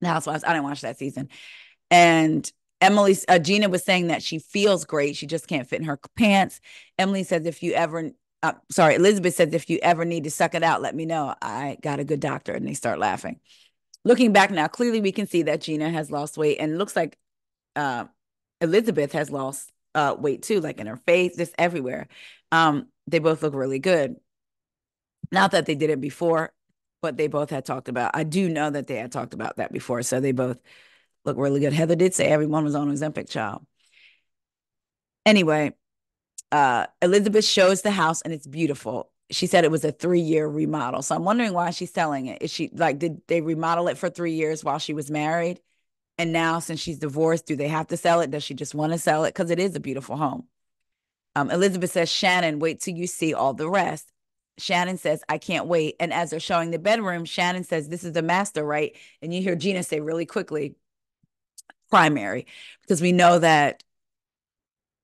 the Housewives. I didn't watch that season. And Emily, uh, Gina was saying that she feels great. She just can't fit in her pants. Emily says, if you ever, uh, sorry, Elizabeth says, if you ever need to suck it out, let me know. I got a good doctor. And they start laughing. Looking back now, clearly we can see that Gina has lost weight and looks like uh, Elizabeth has lost uh, weight too, like in her face, just everywhere. Um, they both look really good. Not that they did it before, but they both had talked about. I do know that they had talked about that before, so they both look really good. Heather did say everyone was on Ozempic, child. Anyway, uh, Elizabeth shows the house and it's beautiful. She said it was a three year remodel. So I'm wondering why she's selling it. Is she like, did they remodel it for three years while she was married? And now, since she's divorced, do they have to sell it? Does she just want to sell it? Because it is a beautiful home. Um, Elizabeth says, Shannon, wait till you see all the rest. Shannon says, I can't wait. And as they're showing the bedroom, Shannon says, This is the master, right? And you hear Gina say really quickly, primary, because we know that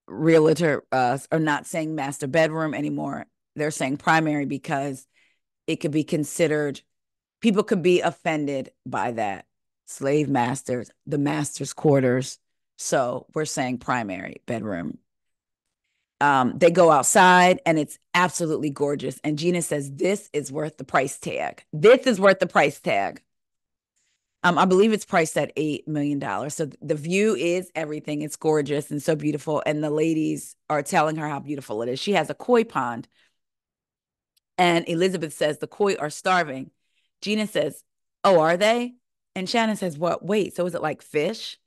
realtor uh, are not saying master bedroom anymore. They're saying primary because it could be considered, people could be offended by that. Slave masters, the master's quarters. So we're saying primary bedroom. Um, they go outside and it's absolutely gorgeous. And Gina says, This is worth the price tag. This is worth the price tag. Um, I believe it's priced at $8 million. So the view is everything. It's gorgeous and so beautiful. And the ladies are telling her how beautiful it is. She has a koi pond. And Elizabeth says, The koi are starving. Gina says, Oh, are they? And Shannon says, What? Wait, so is it like fish?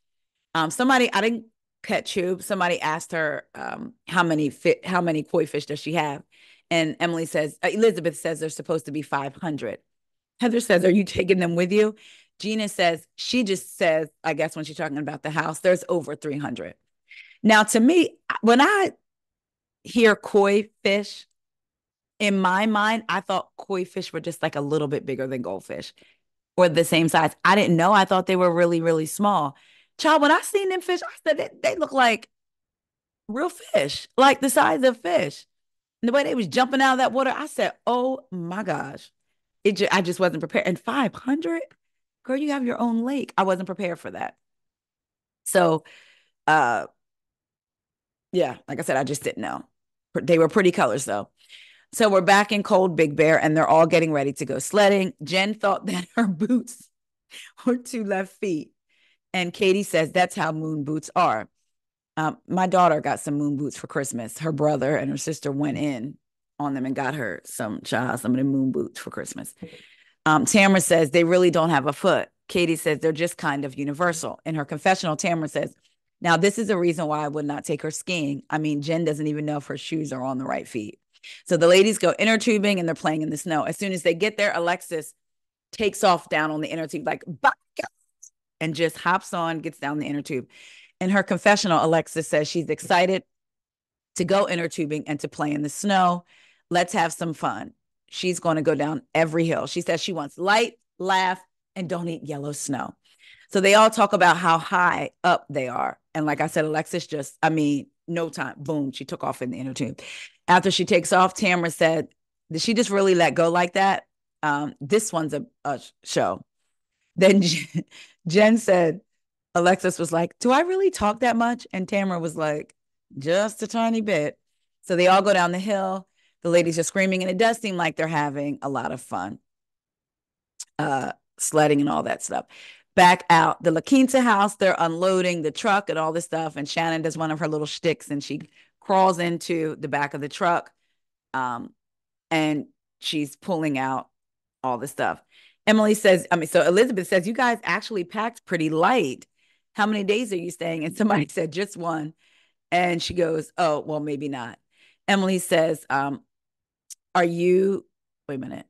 Um, somebody, I didn't catch tube. Somebody asked her um, how many fit, how many koi fish does she have? And Emily says, uh, Elizabeth says there's supposed to be 500. Heather says, Are you taking them with you? Gina says, She just says, I guess when she's talking about the house, there's over 300. Now, to me, when I hear koi fish, in my mind, I thought koi fish were just like a little bit bigger than goldfish or the same size. I didn't know. I thought they were really, really small. Child, when I seen them fish, I said they, they look like real fish, like the size of fish. And the way they was jumping out of that water, I said, "Oh my gosh!" It just, I just wasn't prepared. And five hundred, girl, you have your own lake. I wasn't prepared for that. So, uh, yeah, like I said, I just didn't know. They were pretty colors though. So we're back in cold Big Bear, and they're all getting ready to go sledding. Jen thought that her boots were two left feet. And Katie says that's how moon boots are. Um, my daughter got some moon boots for Christmas. Her brother and her sister went in on them and got her some child, some of the moon boots for Christmas. Um, Tamara says they really don't have a foot. Katie says they're just kind of universal. In her confessional, Tamara says, Now, this is a reason why I would not take her skiing. I mean, Jen doesn't even know if her shoes are on the right feet. So the ladies go inner tubing and they're playing in the snow. As soon as they get there, Alexis takes off down on the inner tube, like, and just hops on, gets down the inner tube. In her confessional, Alexis says she's excited to go inner tubing and to play in the snow. Let's have some fun. She's going to go down every hill. She says she wants light, laugh, and don't eat yellow snow. So they all talk about how high up they are. And like I said, Alexis just, I mean, no time, boom, she took off in the inner tube. After she takes off, Tamara said, Did she just really let go like that? Um, this one's a, a show. Then Jen said, Alexis was like, Do I really talk that much? And Tamara was like, Just a tiny bit. So they all go down the hill. The ladies are screaming, and it does seem like they're having a lot of fun, uh, sledding and all that stuff. Back out the La Quinta house, they're unloading the truck and all this stuff. And Shannon does one of her little shticks and she crawls into the back of the truck um, and she's pulling out all the stuff. Emily says, I mean, so Elizabeth says, you guys actually packed pretty light. How many days are you staying? And somebody said, just one. And she goes, oh, well, maybe not. Emily says, um, are you, wait a minute.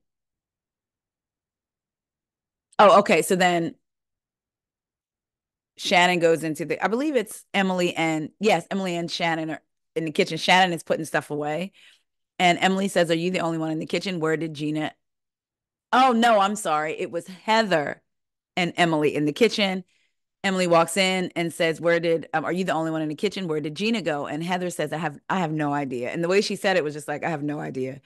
Oh, okay. So then Shannon goes into the, I believe it's Emily and, yes, Emily and Shannon are in the kitchen. Shannon is putting stuff away. And Emily says, Are you the only one in the kitchen? Where did Gina Oh, no, I'm sorry. It was Heather and Emily in the kitchen. Emily walks in and says, "Where did um, are you the only one in the kitchen? Where did Gina go?" And Heather says, "I have I have no idea." And the way she said it was just like, "I have no idea."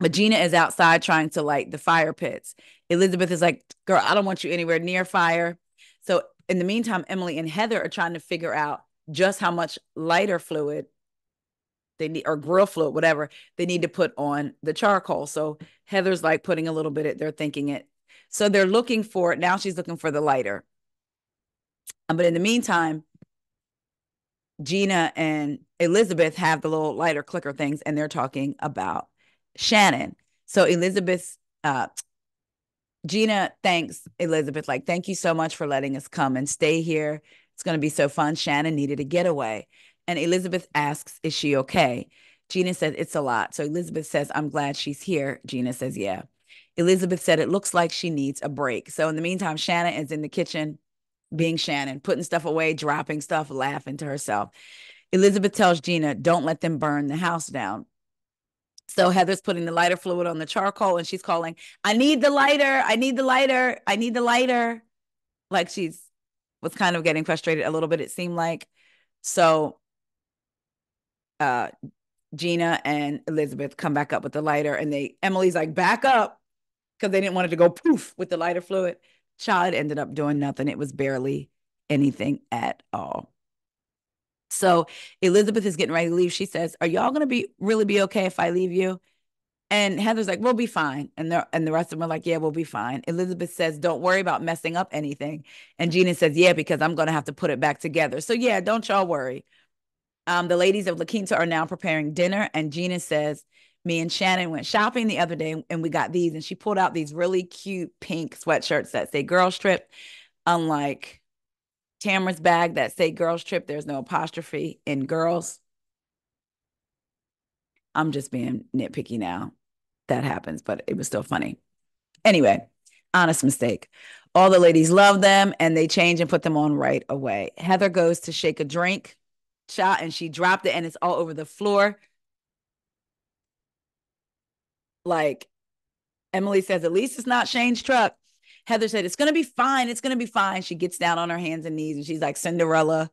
But Gina is outside trying to light the fire pits. Elizabeth is like, "Girl, I don't want you anywhere near fire." So in the meantime, Emily and Heather are trying to figure out just how much lighter fluid they need or grill fluid, whatever they need to put on the charcoal. So Heather's like putting a little bit of they're thinking it. So they're looking for it. Now she's looking for the lighter. Um, but in the meantime, Gina and Elizabeth have the little lighter clicker things and they're talking about Shannon. So Elizabeth, uh, Gina thanks Elizabeth, like, thank you so much for letting us come and stay here. It's going to be so fun. Shannon needed a getaway. And Elizabeth asks, Is she okay? Gina says, It's a lot. So Elizabeth says, I'm glad she's here. Gina says, Yeah. Elizabeth said, It looks like she needs a break. So in the meantime, Shannon is in the kitchen being Shannon, putting stuff away, dropping stuff, laughing to herself. Elizabeth tells Gina, Don't let them burn the house down. So Heather's putting the lighter fluid on the charcoal and she's calling, I need the lighter. I need the lighter. I need the lighter. Like she's was kind of getting frustrated a little bit, it seemed like. So uh Gina and Elizabeth come back up with the lighter and they Emily's like, back up because they didn't want it to go poof with the lighter fluid. Child ended up doing nothing. It was barely anything at all. So Elizabeth is getting ready to leave. She says, Are y'all gonna be really be okay if I leave you? And Heather's like, We'll be fine. And the and the rest of them are like, Yeah, we'll be fine. Elizabeth says, Don't worry about messing up anything. And Gina says, Yeah, because I'm gonna have to put it back together. So yeah, don't y'all worry. Um, the ladies of La Quinta are now preparing dinner, and Gina says, Me and Shannon went shopping the other day and we got these, and she pulled out these really cute pink sweatshirts that say girl strip unlike Tamara's bag that say girls trip. There's no apostrophe in girls. I'm just being nitpicky now. That happens, but it was still funny. Anyway, honest mistake. All the ladies love them and they change and put them on right away. Heather goes to shake a drink shot and she dropped it and it's all over the floor. Like Emily says, at least it's not Shane's truck. Heather said, It's going to be fine. It's going to be fine. She gets down on her hands and knees and she's like Cinderella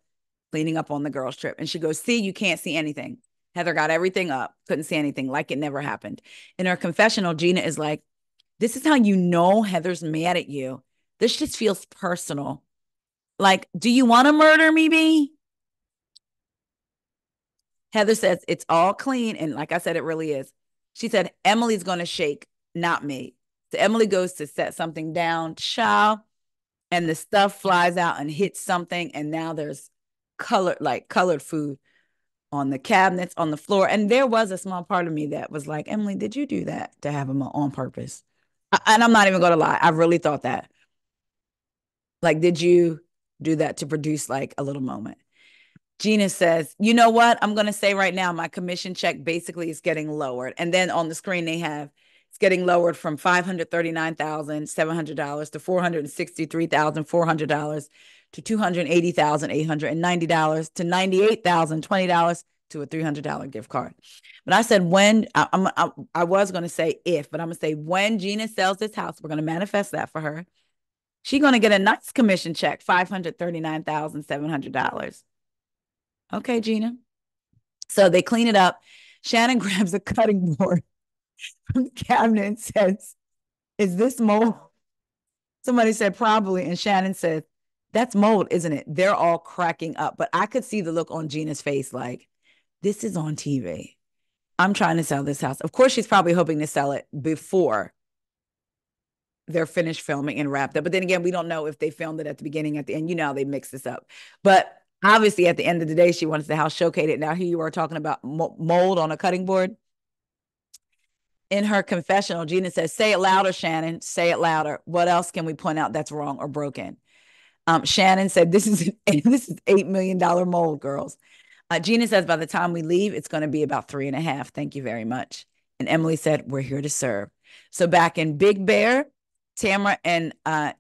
cleaning up on the girls' trip. And she goes, See, you can't see anything. Heather got everything up, couldn't see anything, like it never happened. In her confessional, Gina is like, This is how you know Heather's mad at you. This just feels personal. Like, do you want to murder me, B? Heather says, It's all clean. And like I said, it really is. She said, Emily's going to shake, not me. So Emily goes to set something down, child, and the stuff flies out and hits something. And now there's colored, like colored food on the cabinets, on the floor. And there was a small part of me that was like, Emily, did you do that to have them on purpose? And I'm not even going to lie. I really thought that. Like, did you do that to produce like a little moment? Gina says, you know what? I'm going to say right now, my commission check basically is getting lowered. And then on the screen, they have it's getting lowered from $539,700 to $463,400 to $280,890 to $98,020 to a $300 gift card. But I said, when I, I'm, I, I was going to say if, but I'm going to say when Gina sells this house, we're going to manifest that for her. She's going to get a nice commission check, $539,700. Okay, Gina. So they clean it up. Shannon grabs a cutting board from the cabinet and says, Is this mold? Somebody said, Probably. And Shannon said, That's mold, isn't it? They're all cracking up. But I could see the look on Gina's face like, This is on TV. I'm trying to sell this house. Of course, she's probably hoping to sell it before they're finished filming and wrapped up. But then again, we don't know if they filmed it at the beginning, at the end. You know, how they mix this up. But obviously, at the end of the day, she wants the house showcased. Now, here you are talking about mold on a cutting board in her confessional, Gina says, Say it louder, Shannon. Say it louder. What else can we point out that's wrong or broken? Um, Shannon said, This is this is $8 million mold, girls. Uh, Gina says, By the time we leave, it's going to be about three and a half. Thank you very much. And Emily said, We're here to serve. So back in Big Bear, Tamara and uh,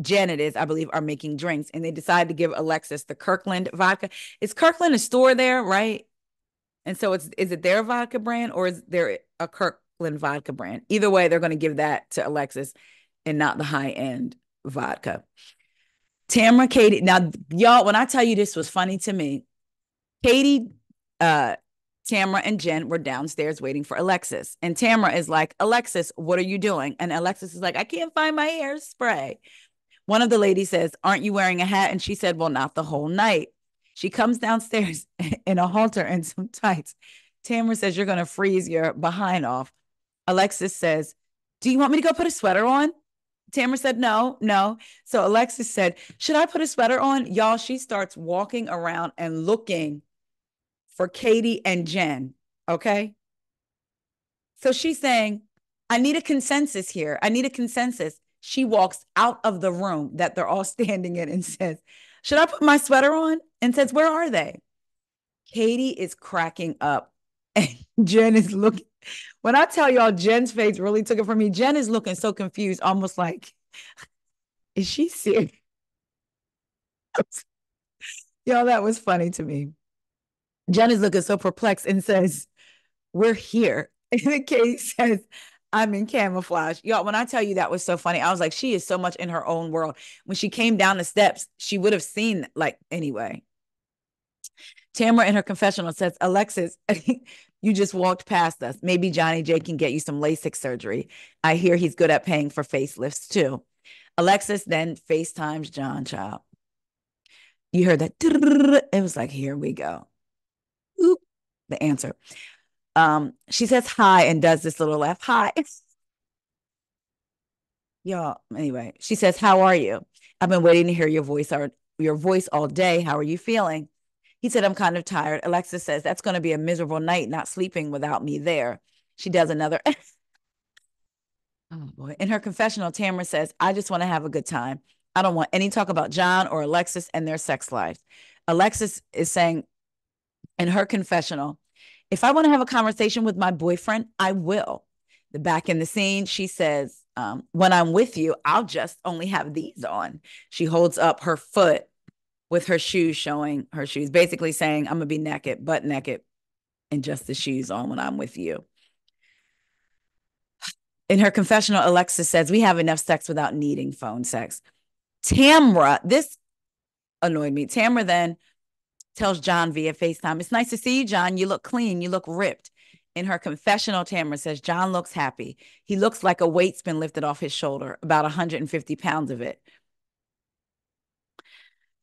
Janet is, I believe, are making drinks, and they decide to give Alexis the Kirkland vodka. Is Kirkland a store there, right? And so it's is it their vodka brand or is there a Kirkland vodka brand? Either way, they're going to give that to Alexis and not the high end vodka. Tamra, Katie. Now, y'all, when I tell you this was funny to me, Katie, uh, Tamra and Jen were downstairs waiting for Alexis. And Tamra is like, Alexis, what are you doing? And Alexis is like, I can't find my hairspray. One of the ladies says, Aren't you wearing a hat? And she said, Well, not the whole night. She comes downstairs in a halter and some tights. Tamra says, You're going to freeze your behind off. Alexis says, Do you want me to go put a sweater on? Tamara said, No, no. So Alexis said, Should I put a sweater on? Y'all, she starts walking around and looking for Katie and Jen. Okay. So she's saying, I need a consensus here. I need a consensus. She walks out of the room that they're all standing in and says, Should I put my sweater on? And says, Where are they? Katie is cracking up and Jen is looking. When I tell y'all, Jen's face really took it from me. Jen is looking so confused, almost like, Is she serious? y'all, that was funny to me. Jen is looking so perplexed and says, We're here. And the case says, I'm in camouflage. Y'all, when I tell you that was so funny, I was like, she is so much in her own world. When she came down the steps, she would have seen, like, anyway. Tamara in her confessional says, Alexis, you just walked past us. Maybe Johnny J can get you some LASIK surgery. I hear he's good at paying for facelifts too. Alexis then FaceTimes John Child. You heard that. It was like, here we go oop, the answer. Um, she says hi and does this little laugh. Hi. Y'all, anyway, she says, How are you? I've been waiting to hear your voice or your voice all day. How are you feeling? He said, I'm kind of tired. Alexis says, That's going to be a miserable night not sleeping without me there. She does another. oh boy. In her confessional, Tamara says, I just want to have a good time. I don't want any talk about John or Alexis and their sex life. Alexis is saying, in her confessional, if I want to have a conversation with my boyfriend, I will. The back in the scene, she says, um, when I'm with you, I'll just only have these on. She holds up her foot with her shoes showing her shoes, basically saying, I'm gonna be naked, butt naked, and just the shoes on when I'm with you. In her confessional, Alexis says, We have enough sex without needing phone sex. Tamra, this annoyed me. Tamra then tells John via FaceTime, It's nice to see you, John. You look clean. You look ripped. In her confessional, Tamara says, John looks happy. He looks like a weight's been lifted off his shoulder, about 150 pounds of it.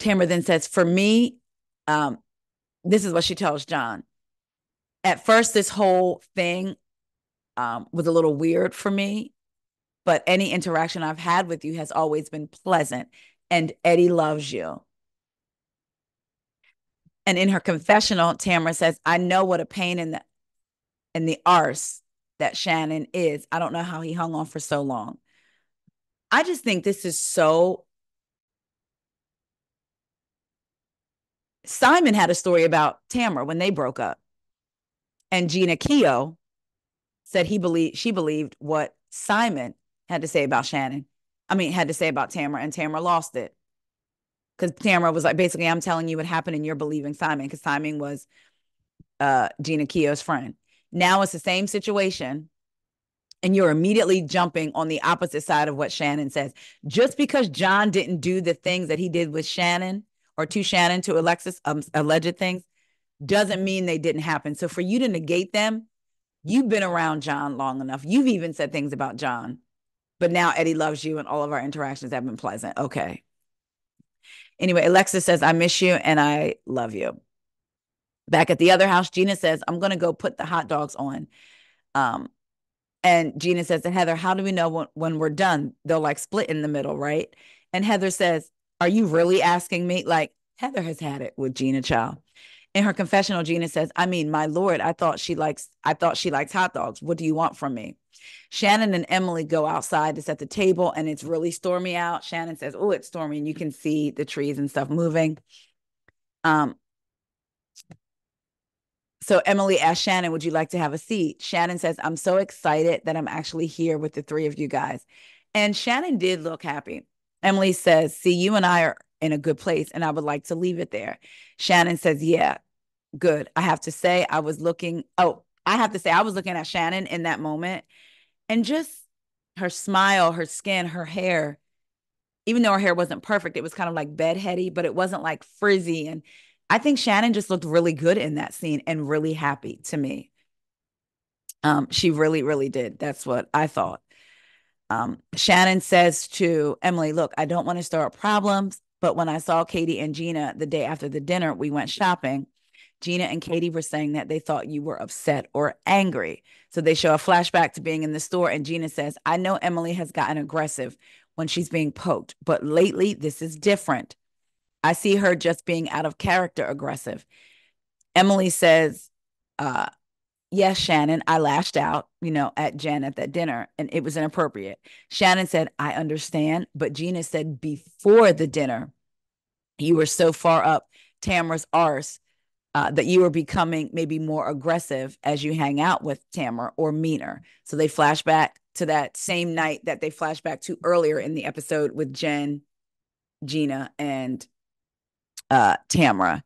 Tamara then says, For me, um, this is what she tells John. At first, this whole thing um, was a little weird for me, but any interaction I've had with you has always been pleasant. And Eddie loves you. And in her confessional, Tamara says, I know what a pain in the in the arse that Shannon is. I don't know how he hung on for so long. I just think this is so Simon had a story about Tamara when they broke up. And Jeana Keough said he believed she believed what Simon had to say about Shannon. I mean, had to say about Tamara, and Tamara lost it because Tamara was like, basically, I'm telling you what happened and you're believing Simon because Simon was uh, Jeana Keough's friend. Now it's the same situation. And you're immediately jumping on the opposite side of what Shannon says. Just because John didn't do the things that he did with Shannon or to Shannon, to Alexis, um, alleged things, doesn't mean they didn't happen. So for you to negate them, you've been around John long enough. You've even said things about John, but now Eddie loves you and all of our interactions have been pleasant. Okay. Anyway, Alexis says, I miss you and I love you. Back at the other house, Gina says, I'm going to go put the hot dogs on. Um, and Gina says to Heather, How do we know when, when we're done? They'll like split in the middle, right? And Heather says, Are you really asking me? Like, Heather has had it with Gina Child. In her confessional, Gina says, I mean, my Lord, I thought she likes, I thought she likes hot dogs. What do you want from me? Shannon and Emily go outside to set the table and it's really stormy out. Shannon says, Oh, it's stormy, and you can see the trees and stuff moving. Um, so Emily asked Shannon, Would you like to have a seat? Shannon says, I'm so excited that I'm actually here with the three of you guys. And Shannon did look happy. Emily says, See, you and I are in a good place, and I would like to leave it there. Shannon says, Yeah, good. I have to say, I was looking, oh, I have to say, I was looking at Shannon in that moment and just her smile, her skin, her hair, even though her hair wasn't perfect, it was kind of like bedheady, but it wasn't like frizzy. And I think Shannon just looked really good in that scene and really happy to me. Um, she really, really did. That's what I thought. Um, Shannon says to Emily, Look, I don't want to start problems, but when I saw Katie and Gina the day after the dinner, we went shopping. Gina and Katie were saying that they thought you were upset or angry. So they show a flashback to being in the store, and Gina says, I know Emily has gotten aggressive when she's being poked, but lately this is different. I see her just being out of character aggressive. Emily says, uh, Yes, Shannon, I lashed out, you know, at Jen at that dinner and it was inappropriate. Shannon said, I understand. But Gina said, before the dinner, you were so far up Tamara's arse uh, that you were becoming maybe more aggressive as you hang out with Tamara or meaner. So they flash back to that same night that they flash back to earlier in the episode with Jen, Gina, and uh, Tamara.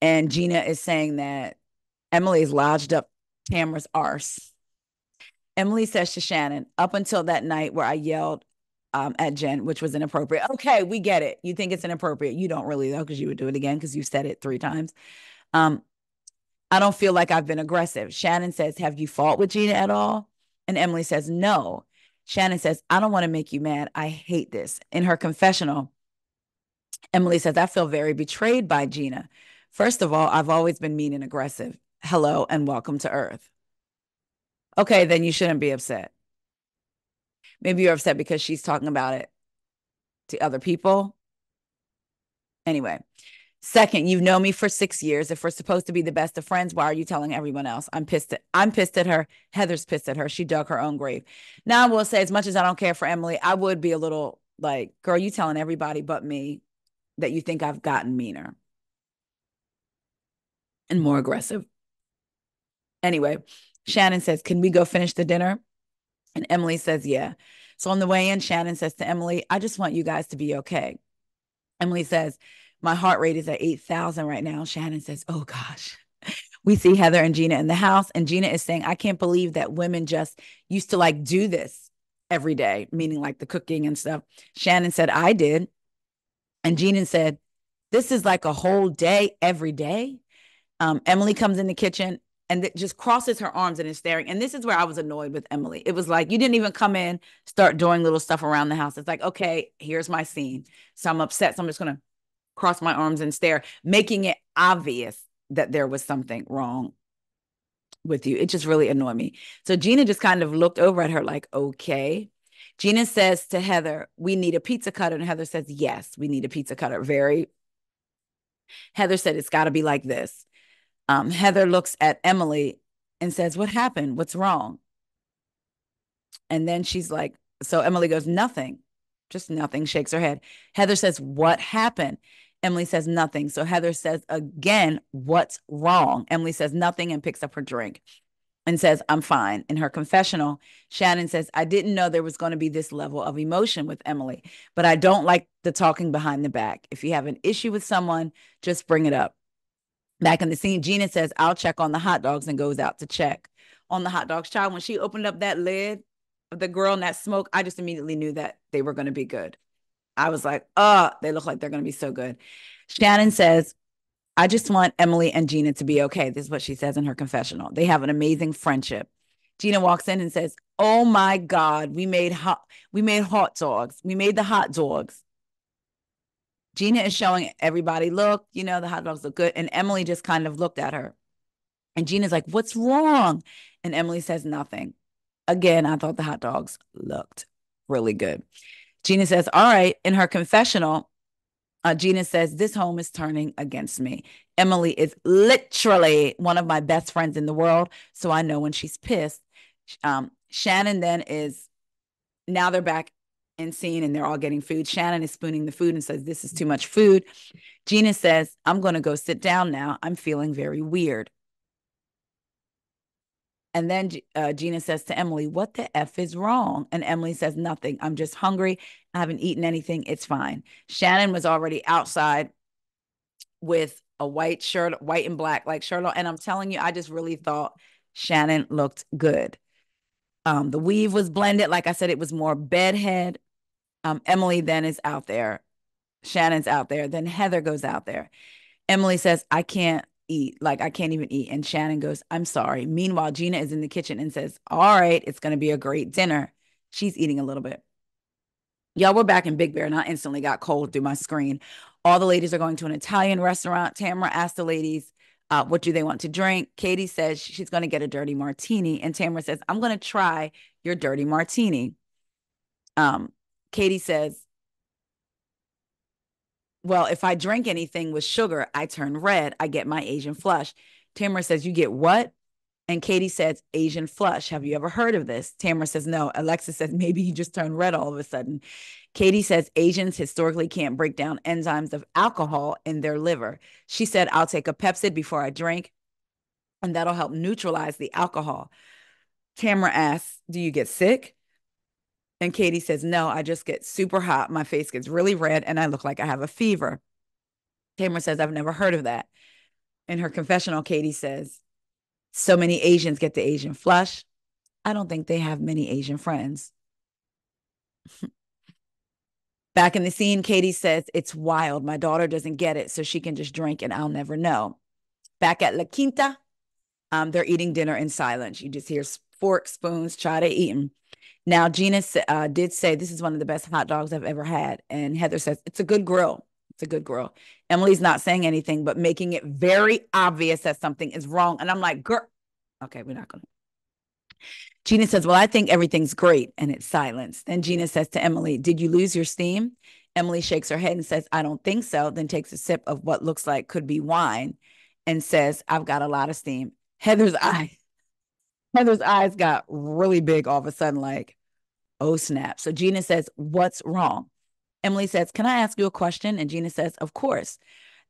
And Gina is saying that Emily is lodged up Tamara's arse. Emily says to Shannon, up until that night where I yelled um, at Jen, which was inappropriate. Okay, we get it. You think it's inappropriate. You don't really, though, because you would do it again because you said it three times. Um, I don't feel like I've been aggressive. Shannon says, Have you fought with Gina at all? And Emily says, No. Shannon says, I don't want to make you mad. I hate this. In her confessional, Emily says, I feel very betrayed by Gina. First of all, I've always been mean and aggressive hello and welcome to earth. Okay, then you shouldn't be upset. Maybe you're upset because she's talking about it to other people. Anyway, second, you've known me for six years. If we're supposed to be the best of friends, why are you telling everyone else? I'm pissed at I'm pissed at her. Heather's pissed at her. She dug her own grave. Now I will say, as much as I don't care for Emily, I would be a little like, girl, you telling everybody but me that you think I've gotten meaner and more aggressive. Anyway, Shannon says, Can we go finish the dinner? And Emily says, Yeah. So on the way in, Shannon says to Emily, I just want you guys to be okay. Emily says, My heart rate is at 8,000 right now. Shannon says, Oh gosh. We see Heather and Gina in the house, and Gina is saying, I can't believe that women just used to like do this every day, meaning like the cooking and stuff. Shannon said, I did. And Gina said, This is like a whole day every day. Um, Emily comes in the kitchen and it just crosses her arms and is staring. And this is where I was annoyed with Emily. It was like, you didn't even come in, start doing little stuff around the house. It's like, okay, here's my scene. So I'm upset. So I'm just going to cross my arms and stare, making it obvious that there was something wrong with you. It just really annoyed me. So Gina just kind of looked over at her like, okay. Gina says to Heather, we need a pizza cutter. And Heather says, yes, we need a pizza cutter. Very. Heather said, it's got to be like this um, Heather looks at Emily and says, What happened? What's wrong? And then she's like, So Emily goes, Nothing, just nothing, shakes her head. Heather says, What happened? Emily says, Nothing. So Heather says again, What's wrong? Emily says, Nothing and picks up her drink and says, I'm fine. In her confessional, Shannon says, I didn't know there was going to be this level of emotion with Emily, but I don't like the talking behind the back. If you have an issue with someone, just bring it up. Back in the scene, Gina says, I'll check on the hot dogs and goes out to check on the hot dogs. Child, when she opened up that lid of the girl and that smoke, I just immediately knew that they were going to be good. I was like, oh, they look like they're going to be so good. Shannon says, I just want Emily and Gina to be okay. This is what she says in her confessional. They have an amazing friendship. Gina walks in and says, "Oh my God, we made hot, we made hot dogs. We made the hot dogs. Gina is showing everybody, look, you know, the hot dogs look good. And Emily just kind of looked at her. And Gina's like, what's wrong? And Emily says nothing. Again, I thought the hot dogs looked really good. Gina says, all right. In her confessional, uh, Gina says, this home is turning against me. Emily is literally one of my best friends in the world. So I know when she's pissed. Um, Shannon then is, now they're back and scene and they're all getting food. Shannon is spooning the food and says, This is too much food. Gina says, I'm going to go sit down now. I'm feeling very weird. And then uh, Gina says to Emily, What the F is wrong? And Emily says, Nothing. I'm just hungry. I haven't eaten anything. It's fine. Shannon was already outside with a white shirt, white and black, like shirt And I'm telling you, I just really thought Shannon looked good. Um, the weave was blended. Like I said, it was more bedhead Um, Emily then is out there. Shannon's out there. Then Heather goes out there. Emily says, I can't eat. Like, I can't even eat. And Shannon goes, I'm sorry. Meanwhile, Gina is in the kitchen and says, All right, it's going to be a great dinner. She's eating a little bit. Y'all, we're back in Big Bear, and I instantly got cold through my screen. All the ladies are going to an Italian restaurant. Tamara asked the ladies, uh, what do they want to drink? Katie says she's going to get a dirty martini. And Tamara says, I'm going to try your dirty martini. Um, Katie says, well, if I drink anything with sugar, I turn red. I get my Asian flush. Tamara says, You get what? And Katie says, Asian flush. Have you ever heard of this? Tamara says, No. Alexa says, Maybe you just turn red all of a sudden. Katie says, Asians historically can't break down enzymes of alcohol in their liver. She said, I'll take a Pepcid before I drink, and that'll help neutralize the alcohol. Tamara asks, Do you get sick? And Katie says, No, I just get super hot. My face gets really red and I look like I have a fever. Tamara says, I've never heard of that. In her confessional, Katie says, So many Asians get the Asian flush. I don't think they have many Asian friends. Back in the scene, Katie says, It's wild. My daughter doesn't get it, so she can just drink and I'll never know. Back at La Quinta, um, they're eating dinner in silence. You just hear forks, spoons, try to eat them. Now, Gina uh, did say this is one of the best hot dogs I've ever had. And Heather says it's a good grill. It's a good grill. Emily's not saying anything, but making it very obvious that something is wrong. And I'm like, girl, okay, we're not going to. Gina says, Well, I think everything's great. And it's silence. Then Gina says to Emily, Did you lose your steam? Emily shakes her head and says, I don't think so. Then takes a sip of what looks like could be wine and says, I've got a lot of steam. Heather's eye Heather's eyes got really big all of a sudden, like, oh snap. So Gina says, What's wrong? Emily says, Can I ask you a question? And Gina says, Of course.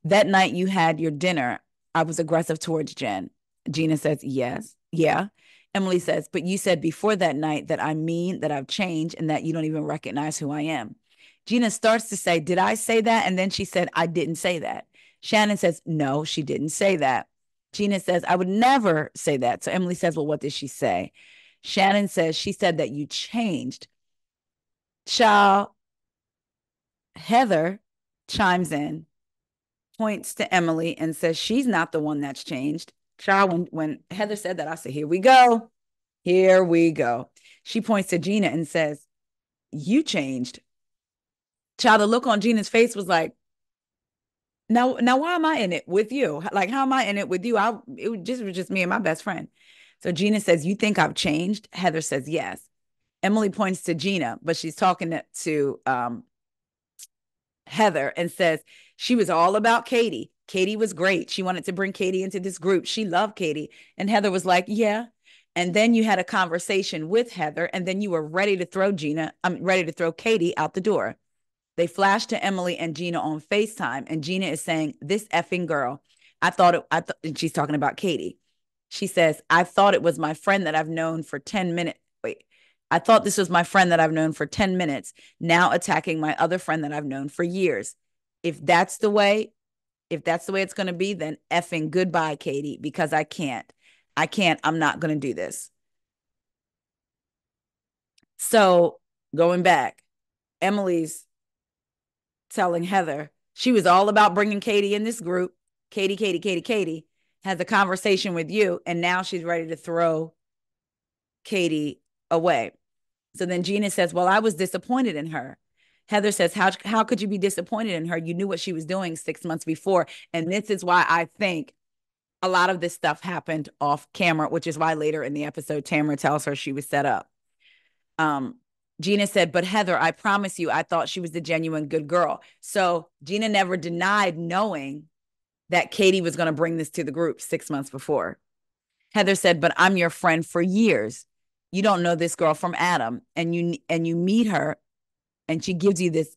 That night you had your dinner, I was aggressive towards Jen. Gina says, Yes. Yeah. Emily says, But you said before that night that I'm mean, that I've changed, and that you don't even recognize who I am. Gina starts to say, Did I say that? And then she said, I didn't say that. Shannon says, No, she didn't say that. Gina says, I would never say that. So Emily says, Well, what did she say? Shannon says, She said that you changed. Child, Heather chimes in, points to Emily, and says, She's not the one that's changed. Child, when, when Heather said that, I said, Here we go. Here we go. She points to Gina and says, You changed. Child, the look on Gina's face was like, now, now, why am I in it with you? Like, how am I in it with you? I it was just it was just me and my best friend. So Gina says, "You think I've changed?" Heather says, "Yes." Emily points to Gina, but she's talking to um, Heather and says she was all about Katie. Katie was great. She wanted to bring Katie into this group. She loved Katie, and Heather was like, "Yeah." And then you had a conversation with Heather, and then you were ready to throw Gina. I'm ready to throw Katie out the door. They flash to Emily and Gina on FaceTime, and Gina is saying, This effing girl. I thought it, I thought she's talking about Katie. She says, I thought it was my friend that I've known for 10 minutes. Wait, I thought this was my friend that I've known for 10 minutes, now attacking my other friend that I've known for years. If that's the way, if that's the way it's going to be, then effing goodbye, Katie, because I can't. I can't. I'm not going to do this. So going back, Emily's telling Heather she was all about bringing Katie in this group. Katie, Katie, Katie, Katie has a conversation with you, and now she's ready to throw Katie away. So then Gina says, Well, I was disappointed in her. Heather says, How, how could you be disappointed in her? You knew what she was doing six months before. And this is why I think a lot of this stuff happened off camera, which is why later in the episode, Tamara tells her she was set up. Um, Gina said, but Heather, I promise you, I thought she was the genuine good girl. So Gina never denied knowing that Katie was going to bring this to the group six months before. Heather said, but I'm your friend for years. You don't know this girl from Adam. And you and you meet her and she gives you this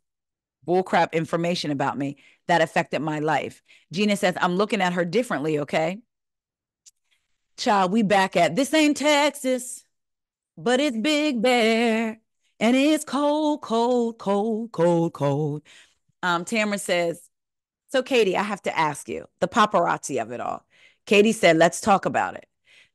bullcrap information about me that affected my life. Gina says, I'm looking at her differently, okay? Child, we back at this ain't Texas, but it's Big Bear and it's cold, cold, cold, cold, cold. Um, Tamara says, So, Katie, I have to ask you the paparazzi of it all. Katie said, Let's talk about it.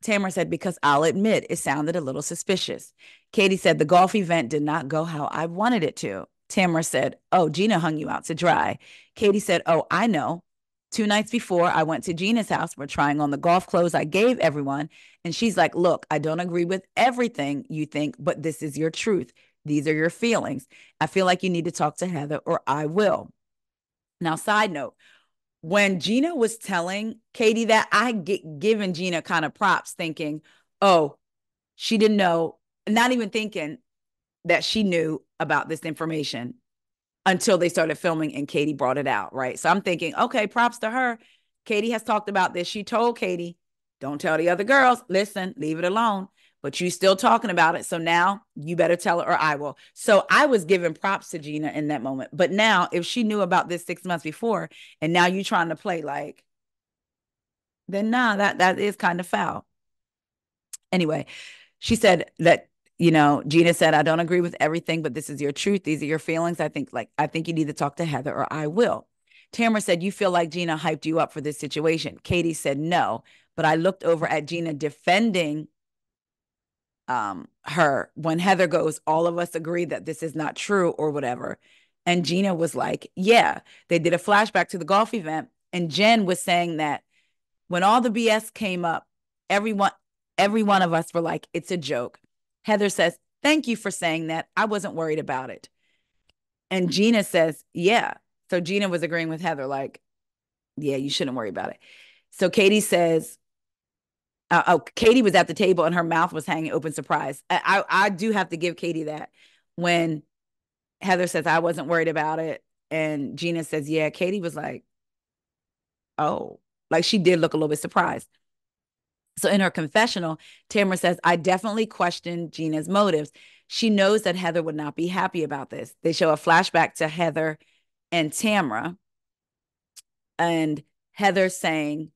Tamara said, Because I'll admit it sounded a little suspicious. Katie said, The golf event did not go how I wanted it to. Tamara said, Oh, Gina hung you out to dry. Katie said, Oh, I know. Two nights before, I went to Gina's house. We're trying on the golf clothes I gave everyone. And she's like, Look, I don't agree with everything you think, but this is your truth. These are your feelings. I feel like you need to talk to Heather or I will. Now, side note, when Gina was telling Katie that, I get given Gina kind of props thinking, oh, she didn't know, not even thinking that she knew about this information until they started filming and Katie brought it out, right? So I'm thinking, okay, props to her. Katie has talked about this. She told Katie, don't tell the other girls, listen, leave it alone. But you still talking about it. So now you better tell her or I will. So I was giving props to Gina in that moment. But now if she knew about this six months before and now you trying to play like, then nah, that that is kind of foul. Anyway, she said that you know, Gina said, I don't agree with everything, but this is your truth. These are your feelings. I think like I think you need to talk to Heather or I will. Tamara said, You feel like Gina hyped you up for this situation. Katie said, No. But I looked over at Gina defending um, her when Heather goes, All of us agree that this is not true or whatever. And Gina was like, Yeah. They did a flashback to the golf event. And Jen was saying that when all the BS came up, everyone, every one of us were like, It's a joke. Heather says, Thank you for saying that. I wasn't worried about it. And Gina says, Yeah. So Gina was agreeing with Heather, like, Yeah, you shouldn't worry about it. So Katie says, uh, Oh, Katie was at the table and her mouth was hanging open, surprise. I, I, I do have to give Katie that when Heather says, I wasn't worried about it. And Gina says, Yeah, Katie was like, Oh, like she did look a little bit surprised. So in her confessional, Tamara says, I definitely questioned Gina's motives. She knows that Heather would not be happy about this. They show a flashback to Heather and Tamara, and Heather saying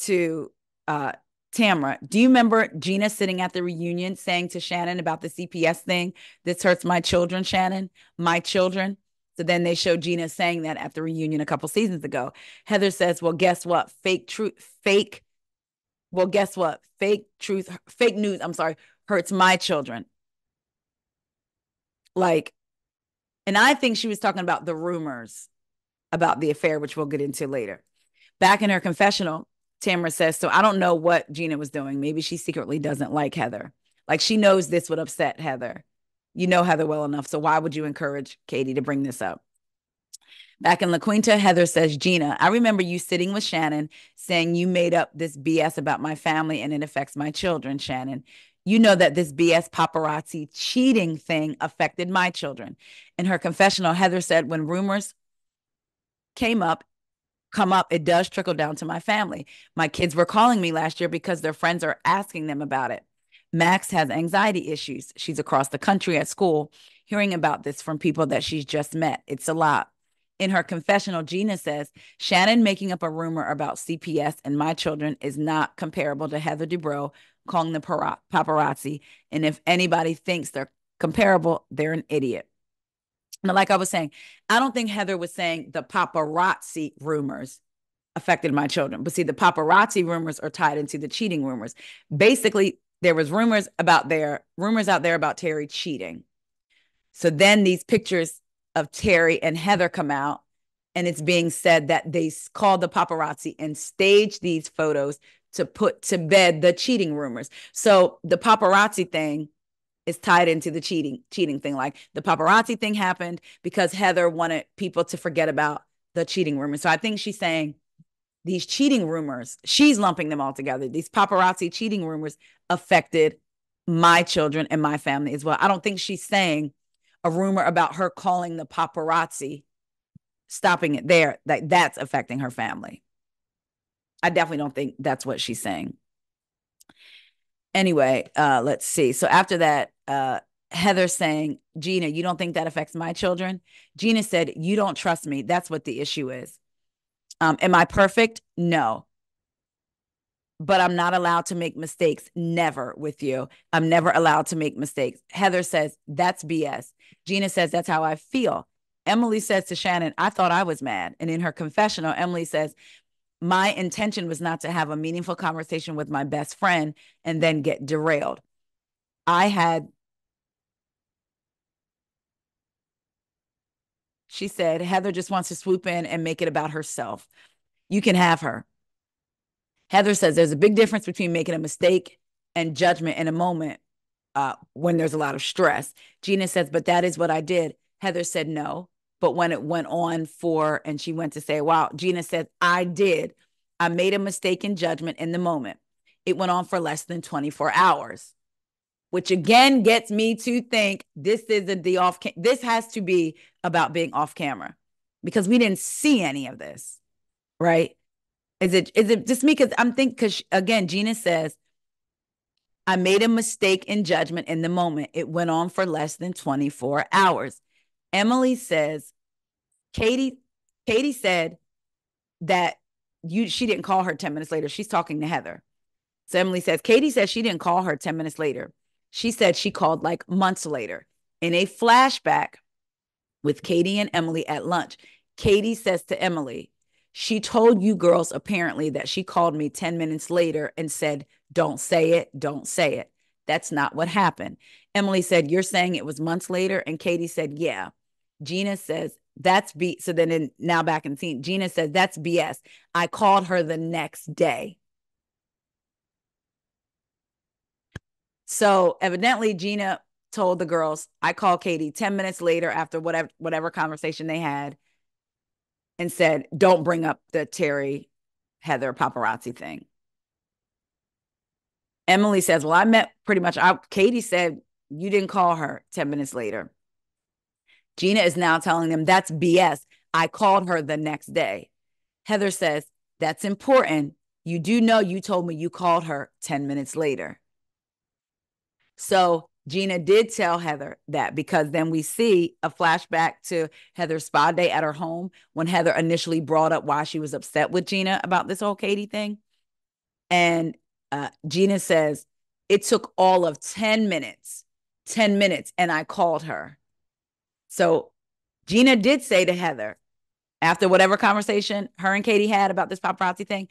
to uh, Tamara, do you remember Gina sitting at the reunion saying to Shannon about the CPS thing? This hurts my children, Shannon, my children. So then they show Gina saying that at the reunion a couple seasons ago. Heather says, Well, guess what? Fake truth, fake well, guess what? Fake truth, fake news, I'm sorry, hurts my children. Like, and I think she was talking about the rumors about the affair, which we'll get into later. Back in her confessional, Tamara says, So I don't know what Gina was doing. Maybe she secretly doesn't like Heather. Like she knows this would upset Heather. You know Heather well enough. So why would you encourage Katie to bring this up? Back in La Quinta, Heather says, Gina, I remember you sitting with Shannon saying you made up this BS about my family and it affects my children, Shannon. You know that this BS paparazzi cheating thing affected my children. In her confessional, Heather said, when rumors came up, come up, it does trickle down to my family. My kids were calling me last year because their friends are asking them about it. Max has anxiety issues. She's across the country at school, hearing about this from people that she's just met. It's a lot in her confessional, Gina says Shannon making up a rumor about CPS and my children is not comparable to Heather Dubrow calling the paparazzi. And if anybody thinks they're comparable, they're an idiot. Like I was saying, I don't think Heather was saying the paparazzi rumors affected my children. But see, the paparazzi rumors are tied into the cheating rumors. Basically, there was rumors about their rumors out there about Terry cheating. So then these pictures of Terry and Heather come out, and it's being said that they called the paparazzi and staged these photos to put to bed the cheating rumors. So the paparazzi thing is tied into the cheating cheating thing. Like the paparazzi thing happened because Heather wanted people to forget about the cheating rumors. So I think she's saying these cheating rumors, she's lumping them all together. These paparazzi cheating rumors affected my children and my family as well. I don't think she's saying a rumor about her calling the paparazzi, stopping it there, that that's affecting her family. I definitely don't think that's what she's saying. Anyway, uh, let's see. So after that, uh, Heather saying, Gina, you don't think that affects my children? Gina said, You don't trust me. That's what the issue is. Um, am I perfect? No but I'm not allowed to make mistakes. Never with you. I'm never allowed to make mistakes. Heather says, that's BS. Gina says, that's how I feel. Emily says to Shannon, I thought I was mad. And in her confessional, Emily says, my intention was not to have a meaningful conversation with my best friend and then get derailed. I had She said, Heather just wants to swoop in and make it about herself. You can have her. Heather says there's a big difference between making a mistake and judgment in a moment uh, when there's a lot of stress. Gina says, but that is what I did. Heather said, no. But when it went on for, and she went to say, wow, Gina said, I did. I made a mistake in judgment in the moment. It went on for less than 24 hours, which again gets me to think this isn't the off, this has to be about being off camera because we didn't see any of this, right? Is it is it just me? Because I'm thinking because again, Gina says, I made a mistake in judgment in the moment. It went on for less than 24 hours. Emily says, Katie, Katie said that you she didn't call her 10 minutes later. She's talking to Heather. So Emily says, Katie says she didn't call her 10 minutes later. She said she called like months later. In a flashback with Katie and Emily at lunch, Katie says to Emily, she told you girls apparently that she called me 10 minutes later and said, Don't say it, don't say it. That's not what happened. Emily said, You're saying it was months later? And Katie said, Yeah. Gina says, That's B. So then in, now back in scene, Gina says, That's BS. I called her the next day. So evidently, Gina told the girls, I called Katie 10 minutes later after whatever whatever conversation they had and said, don't bring up the Terry Heather paparazzi thing. Emily says, Well, I met pretty much. I, Katie said, You didn't call her 10 minutes later. Gina is now telling them that's BS. I called her the next day. Heather says, That's important. You do know you told me you called her 10 minutes later. So Gina did tell Heather that because then we see a flashback to Heather's spa day at her home when Heather initially brought up why she was upset with Gina about this whole Katie thing. And uh, Gina says, it took all of 10 minutes, 10 minutes, and I called her. So Gina did say to Heather, after whatever conversation her and Katie had about this paparazzi thing,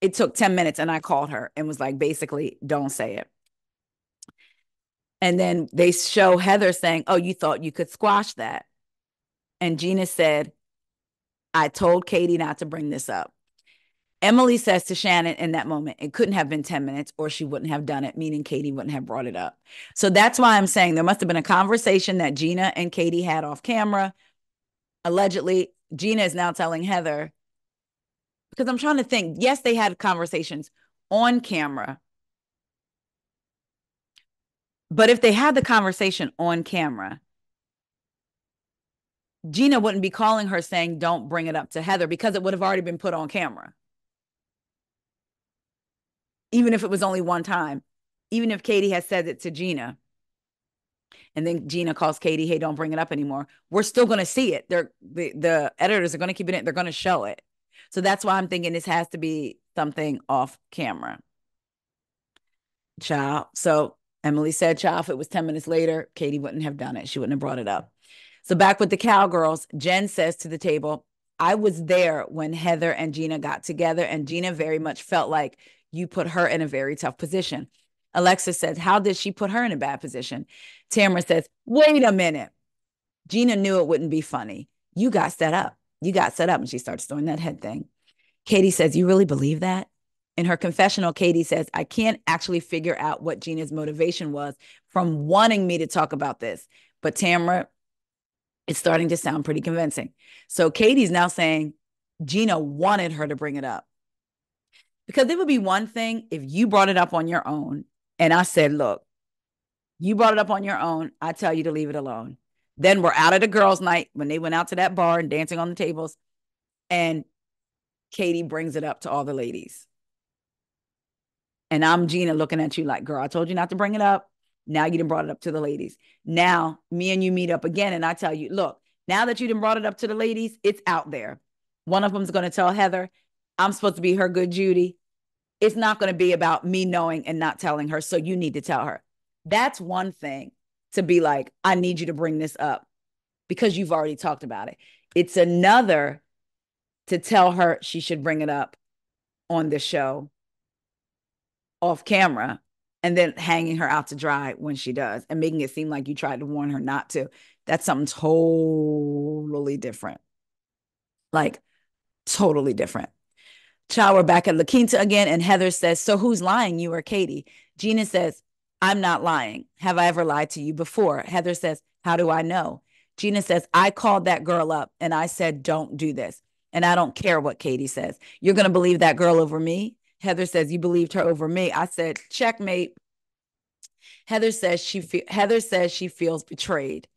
it took 10 minutes and I called her and was like, basically, don't say it. And then they show Heather saying, Oh, you thought you could squash that. And Gina said, I told Katie not to bring this up. Emily says to Shannon in that moment, it couldn't have been 10 minutes or she wouldn't have done it, meaning Katie wouldn't have brought it up. So that's why I'm saying there must have been a conversation that Gina and Katie had off camera. Allegedly, Gina is now telling Heather, because I'm trying to think, yes, they had conversations on camera, but if they had the conversation on camera, Gina wouldn't be calling her saying, don't bring it up to Heather because it would have already been put on camera. Even if it was only one time, even if Katie has said it to Gina, and then Gina calls Katie, hey, don't bring it up anymore. We're still going to see it. They're the, the editors are going to keep it in. They're going to show it. So that's why I'm thinking this has to be something off camera. Child. So Emily said, child, if it was 10 minutes later, Katie wouldn't have done it. She wouldn't have brought it up. So back with the cowgirls, Jen says to the table, I was there when Heather and Gina got together, and Gina very much felt like you put her in a very tough position. Alexa says, How did she put her in a bad position? Tamara says, Wait a minute. Gina knew it wouldn't be funny. You got set up. You got set up. And she starts doing that head thing. Katie says, You really believe that? In her confessional, Katie says, I can't actually figure out what Gina's motivation was from wanting me to talk about this. But Tamara, it's starting to sound pretty convincing. So Katie's now saying Gina wanted her to bring it up. Because it would be one thing if you brought it up on your own and I said, look, you brought it up on your own. I tell you to leave it alone. Then we're out of the girls' night when they went out to that bar and dancing on the tables. And Katie brings it up to all the ladies. And I'm Gina looking at you like, girl, I told you not to bring it up. Now you didn't brought it up to the ladies. Now me and you meet up again, and I tell you, look, now that you didn't brought it up to the ladies, it's out there. One of them's gonna tell Heather, I'm supposed to be her good Judy. It's not gonna be about me knowing and not telling her. So you need to tell her. That's one thing to be like, I need you to bring this up because you've already talked about it. It's another to tell her she should bring it up on the show off camera and then hanging her out to dry when she does and making it seem like you tried to warn her not to. That's something totally different. Like, totally different. Child, we're back at La Quinta again, and Heather says, So who's lying, you or Katie? Gina says, I'm not lying. Have I ever lied to you before? Heather says, How do I know? Gina says, I called that girl up and I said, Don't do this. And I don't care what Katie says. You're going to believe that girl over me? Heather says, You believed her over me. I said, Checkmate. Heather says she fe- Heather says she feels betrayed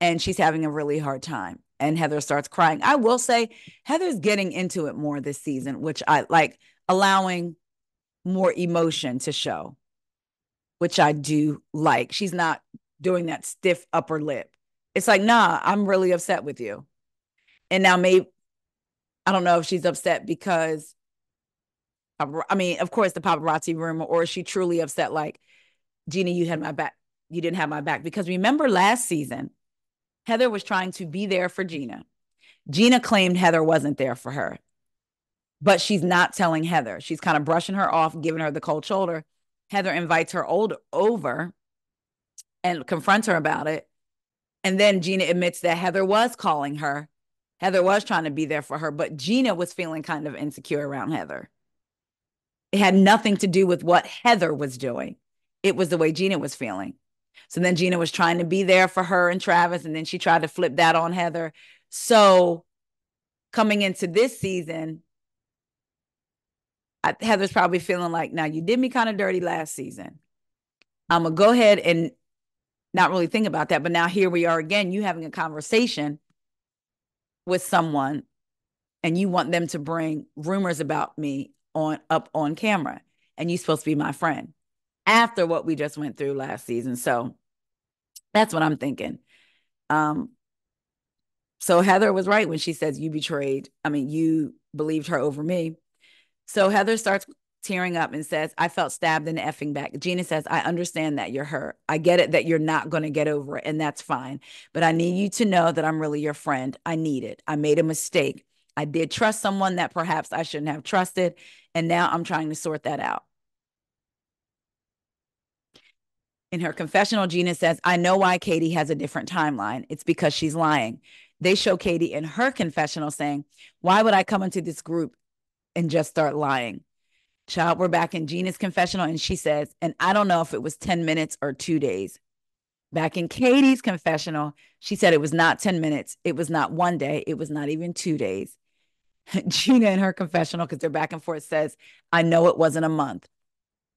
and she's having a really hard time. And Heather starts crying. I will say Heather's getting into it more this season, which I like allowing more emotion to show, which I do like. She's not doing that stiff upper lip. It's like, nah, I'm really upset with you. And now maybe I don't know if she's upset because I mean, of course, the paparazzi rumor, or is she truly upset? Like, Gina, you had my back. You didn't have my back. Because remember last season, Heather was trying to be there for Gina. Gina claimed Heather wasn't there for her, but she's not telling Heather. She's kind of brushing her off, giving her the cold shoulder. Heather invites her old over and confronts her about it. And then Gina admits that Heather was calling her. Heather was trying to be there for her, but Gina was feeling kind of insecure around Heather. It had nothing to do with what Heather was doing. It was the way Gina was feeling. So then Gina was trying to be there for her and Travis, and then she tried to flip that on Heather. So coming into this season, I, Heather's probably feeling like, now you did me kind of dirty last season. I'm going to go ahead and not really think about that. But now here we are again, you having a conversation with someone and you want them to bring rumors about me on up on camera and you're supposed to be my friend after what we just went through last season. So that's what I'm thinking. Um, so Heather was right when she says you betrayed. I mean, you believed her over me. So Heather starts tearing up and says, I felt stabbed in the effing back. Gina says, I understand that you're hurt. I get it that you're not going to get over it, and that's fine. But I need you to know that I'm really your friend. I need it. I made a mistake. I did trust someone that perhaps I shouldn't have trusted. And now I'm trying to sort that out. In her confessional, Gina says, I know why Katie has a different timeline. It's because she's lying. They show Katie in her confessional saying, Why would I come into this group and just start lying? Child, we're back in Gina's confessional, and she says, and I don't know if it was 10 minutes or two days. Back in Katie's confessional, she said it was not 10 minutes. It was not one day. It was not even two days. Gina in her confessional, because they're back and forth, says, I know it wasn't a month.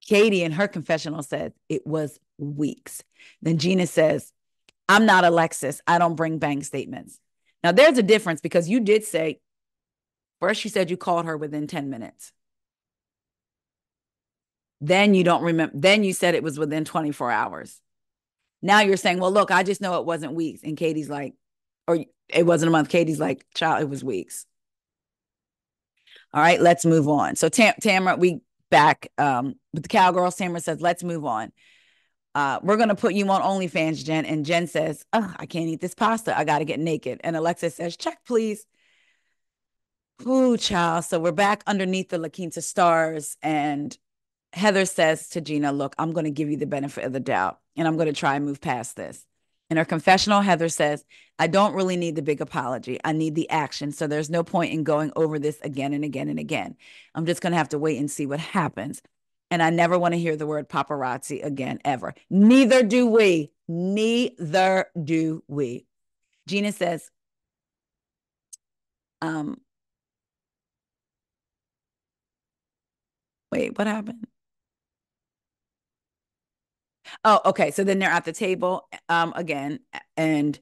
Katie in her confessional said it was weeks. Then Gina says, I'm not Alexis. I don't bring bank statements. Now, there's a difference because you did say, first, you said you called her within 10 minutes. Then you don't remember, then you said it was within 24 hours. Now you're saying, well, look, I just know it wasn't weeks. And Katie's like, or it wasn't a month. Katie's like, child, it was weeks. All right, let's move on. So Tam- Tamara, we back um, with the cowgirls. Tamara says, let's move on. Uh, we're gonna put you on OnlyFans, Jen. And Jen says, oh, I can't eat this pasta. I gotta get naked. And Alexa says, check, please. Ooh, child. So we're back underneath the La Quinta stars. And Heather says to Gina, look, I'm gonna give you the benefit of the doubt and I'm gonna try and move past this. In her confessional, Heather says, I don't really need the big apology. I need the action. So there's no point in going over this again and again and again. I'm just going to have to wait and see what happens. And I never want to hear the word paparazzi again, ever. Neither do we. Neither do we. Gina says, um, wait, what happened? Oh, okay. So then they're at the table um again and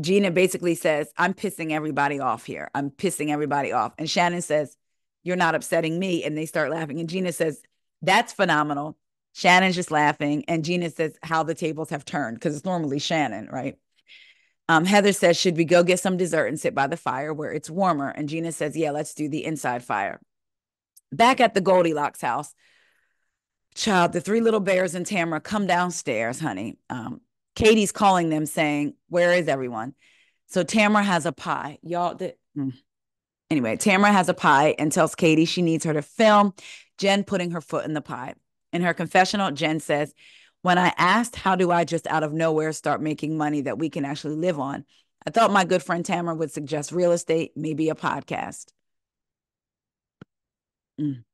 Gina basically says, I'm pissing everybody off here. I'm pissing everybody off. And Shannon says, You're not upsetting me. And they start laughing. And Gina says, That's phenomenal. Shannon's just laughing. And Gina says, How the tables have turned, because it's normally Shannon, right? Um, Heather says, Should we go get some dessert and sit by the fire where it's warmer? And Gina says, Yeah, let's do the inside fire. Back at the Goldilocks house, child, the three little bears and Tamara come downstairs, honey. Um, Katie's calling them saying, Where is everyone? So Tamara has a pie. Y'all, the, mm. anyway, Tamara has a pie and tells Katie she needs her to film Jen putting her foot in the pie. In her confessional, Jen says, When I asked, how do I just out of nowhere start making money that we can actually live on? I thought my good friend Tamara would suggest real estate, maybe a podcast. Mm.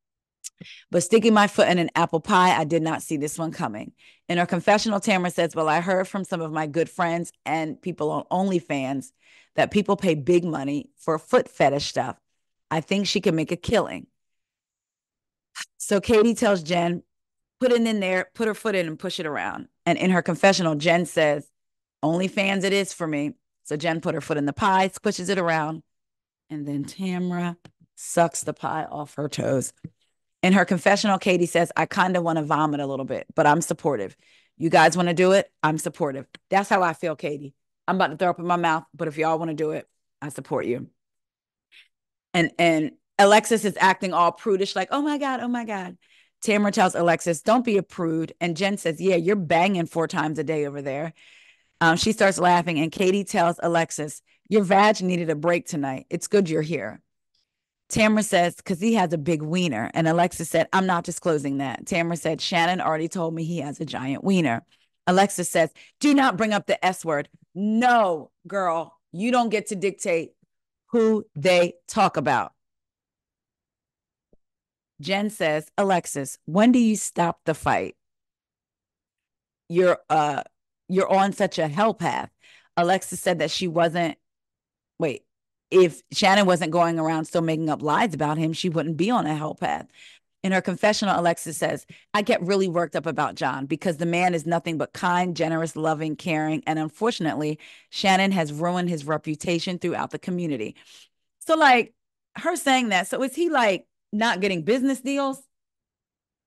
But sticking my foot in an apple pie, I did not see this one coming. In her confessional, Tamara says, Well, I heard from some of my good friends and people on OnlyFans that people pay big money for foot fetish stuff. I think she can make a killing. So Katie tells Jen, put it in there, put her foot in and push it around. And in her confessional, Jen says, OnlyFans it is for me. So Jen put her foot in the pie, squishes it around, and then Tamara sucks the pie off her toes. In her confessional, Katie says, I kind of want to vomit a little bit, but I'm supportive. You guys want to do it? I'm supportive. That's how I feel, Katie. I'm about to throw up in my mouth, but if y'all want to do it, I support you. And and Alexis is acting all prudish, like, oh my God, oh my God. Tamara tells Alexis, don't be a prude. And Jen says, yeah, you're banging four times a day over there. Um, she starts laughing, and Katie tells Alexis, your vag needed a break tonight. It's good you're here. Tamara says, because he has a big wiener. And Alexis said, I'm not disclosing that. Tamara said, Shannon already told me he has a giant wiener. Alexis says, do not bring up the S word. No, girl, you don't get to dictate who they talk about. Jen says, Alexis, when do you stop the fight? You're uh you're on such a hell path. Alexis said that she wasn't wait, if Shannon wasn't going around still making up lies about him, she wouldn't be on a hell path. In her confessional, Alexis says, I get really worked up about John because the man is nothing but kind, generous, loving, caring. And unfortunately, Shannon has ruined his reputation throughout the community. So, like her saying that, so is he like not getting business deals?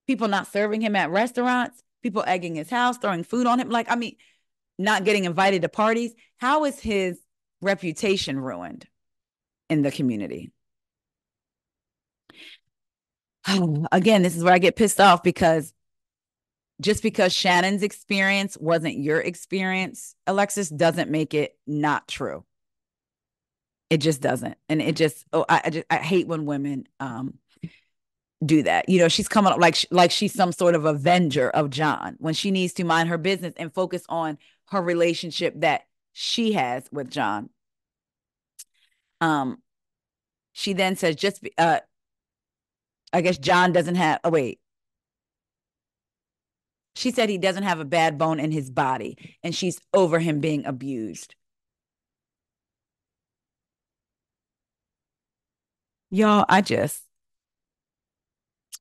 People not serving him at restaurants, people egging his house, throwing food on him. Like, I mean, not getting invited to parties. How is his reputation ruined? In the community. Again, this is where I get pissed off because just because Shannon's experience wasn't your experience, Alexis, doesn't make it not true. It just doesn't. And it just, oh, I, I just, I hate when women, um, do that. You know, she's coming up like like she's some sort of avenger of John when she needs to mind her business and focus on her relationship that she has with John. Um, she then says, just, uh, I guess John doesn't have, oh, wait. She said he doesn't have a bad bone in his body and she's over him being abused. Y'all, I just,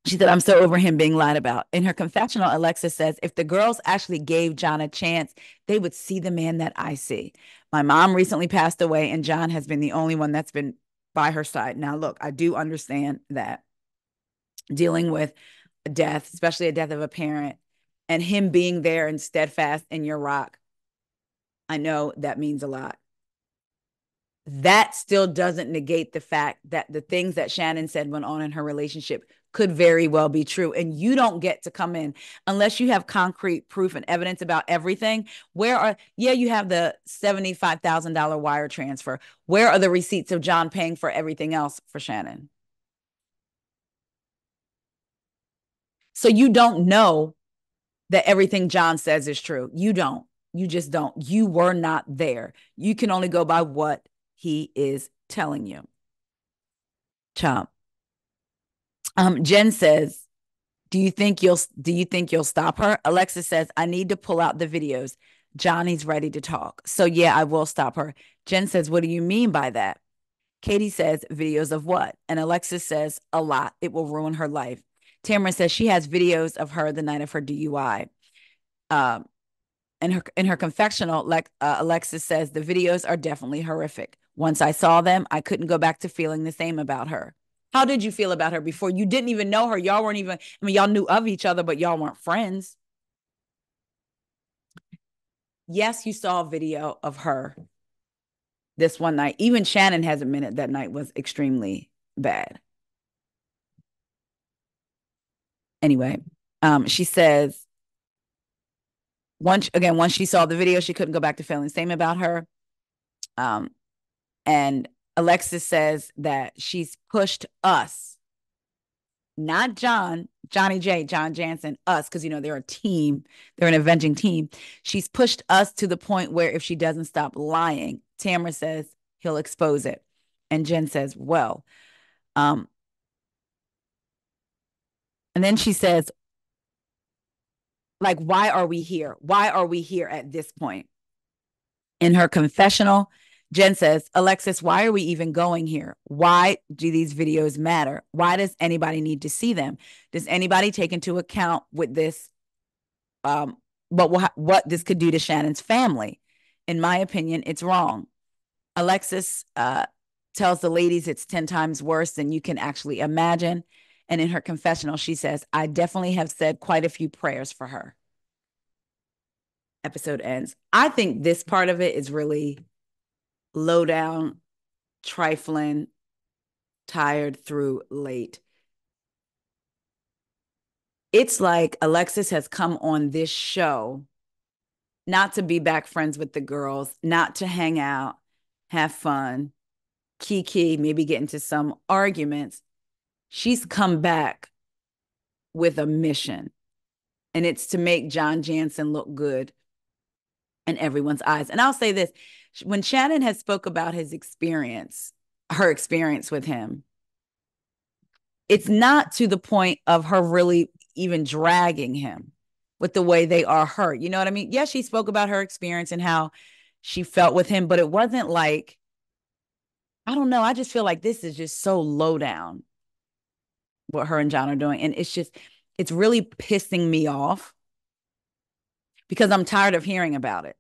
she said, I'm so over him being lied about. In her confessional, Alexa says, if the girls actually gave John a chance, they would see the man that I see. My mom recently passed away, and John has been the only one that's been by her side. Now, look, I do understand that dealing with death, especially a death of a parent, and him being there and steadfast in your rock, I know that means a lot. That still doesn't negate the fact that the things that Shannon said went on in her relationship could very well be true. And you don't get to come in unless you have concrete proof and evidence about everything. Where are, yeah, you have the $75,000 wire transfer. Where are the receipts of John paying for everything else for Shannon? So you don't know that everything John says is true. You don't. You just don't. You were not there. You can only go by what he is telling you. Chomp. Um, Jen says, "Do you think you'll do you think you'll stop her?" Alexa says, "I need to pull out the videos. Johnny's ready to talk. So yeah, I will stop her." Jen says, "What do you mean by that?" Katie says, "Videos of what?" And Alexis says, "A lot. It will ruin her life." Tamara says she has videos of her the night of her DUI. Um, in her in her confectional, like uh, Alexis says, the videos are definitely horrific. Once I saw them, I couldn't go back to feeling the same about her. How did you feel about her before? You didn't even know her. Y'all weren't even, I mean, y'all knew of each other, but y'all weren't friends. Yes, you saw a video of her this one night. Even Shannon has admitted that night was extremely bad. Anyway, um, she says, once again, once she saw the video, she couldn't go back to feeling the same about her. Um, and Alexis says that she's pushed us, not John, Johnny J, John Janssen, us, because you know they're a team, they're an avenging team. She's pushed us to the point where if she doesn't stop lying, Tamra says he'll expose it. And Jen says, well, um, and then she says, like, why are we here? Why are we here at this point? In her confessional, Jen says, Alexis, why are we even going here? Why do these videos matter? Why does anybody need to see them? Does anybody take into account with this, um, but what, what this could do to Shannon's family? In my opinion, it's wrong. Alexis uh, tells the ladies it's 10 times worse than you can actually imagine. And in her confessional, she says, I definitely have said quite a few prayers for her. Episode ends. I think this part of it is really low down, trifling, tired through late. It's like Alexis has come on this show not to be back friends with the girls, not to hang out, have fun, kiki, maybe get into some arguments. She's come back with a mission, and it's to make John Janssen look good in everyone's eyes. And I'll say this when Shannon has spoke about his experience, her experience with him, it's not to the point of her really even dragging him with the way they are hurt. You know what I mean? Yes, she spoke about her experience and how she felt with him, but it wasn't like, I don't know. I just feel like this is just so low down what her and John are doing. And it's just, it's really pissing me off because I'm tired of hearing about it.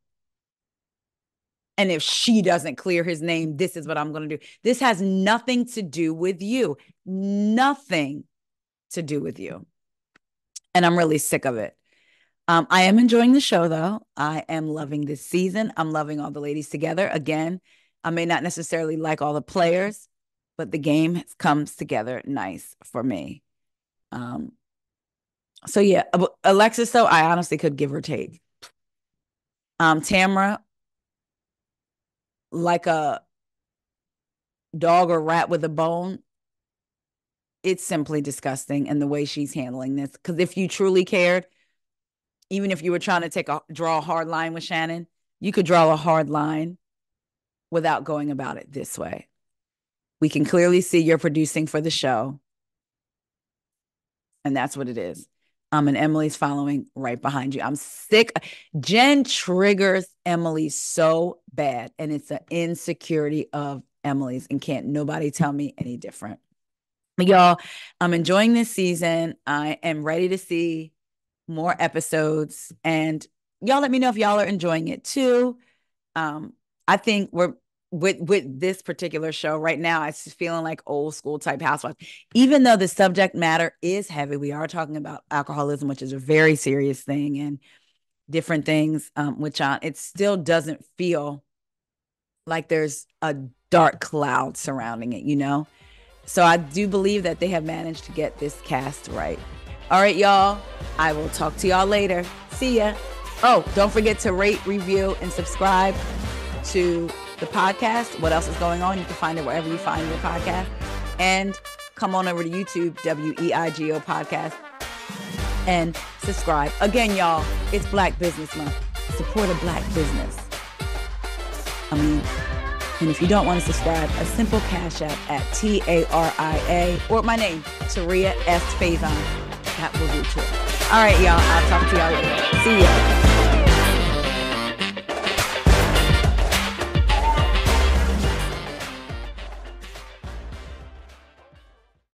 And if she doesn't clear his name, this is what I'm going to do. This has nothing to do with you. Nothing to do with you. And I'm really sick of it. Um, I am enjoying the show though. I am loving this season. I'm loving all the ladies together. Again, I may not necessarily like all the players, but the game comes together nice for me. Um, so yeah, Alexis though, I honestly could give or take. Um, Tamra, like a dog or rat with a bone, it's simply disgusting. And the way she's handling this, because if you truly cared, even if you were trying to take a draw a hard line with Shannon, you could draw a hard line without going about it this way. We can clearly see you're producing for the show. And that's what it is. Um, and Emily's following right behind you. I'm sick. Jen triggers Emily so bad, and it's an insecurity of Emily's, and can't nobody tell me any different. Y'all, I'm enjoying this season. I am ready to see more episodes. And y'all let me know if y'all are enjoying it too. Um, I think we're with with this particular show right now, it's feeling like old school type housewives. Even though the subject matter is heavy, we are talking about alcoholism, which is a very serious thing, and different things. Um, which on it still doesn't feel like there's a dark cloud surrounding it, you know. So I do believe that they have managed to get this cast right. All right, y'all. I will talk to y'all later. See ya. Oh, don't forget to rate, review, and subscribe to the podcast. What else is going on? You can find it wherever you find your podcast. And come on over to YouTube, WEIGO Podcast, and subscribe. Again, y'all, it's Black Business Month. Support a black business. I mean, and if you don't want to subscribe, a simple cash app at T A R I A or my name, Taria S. Faison that will do too. All right, y'all. I'll talk to y'all later. See ya.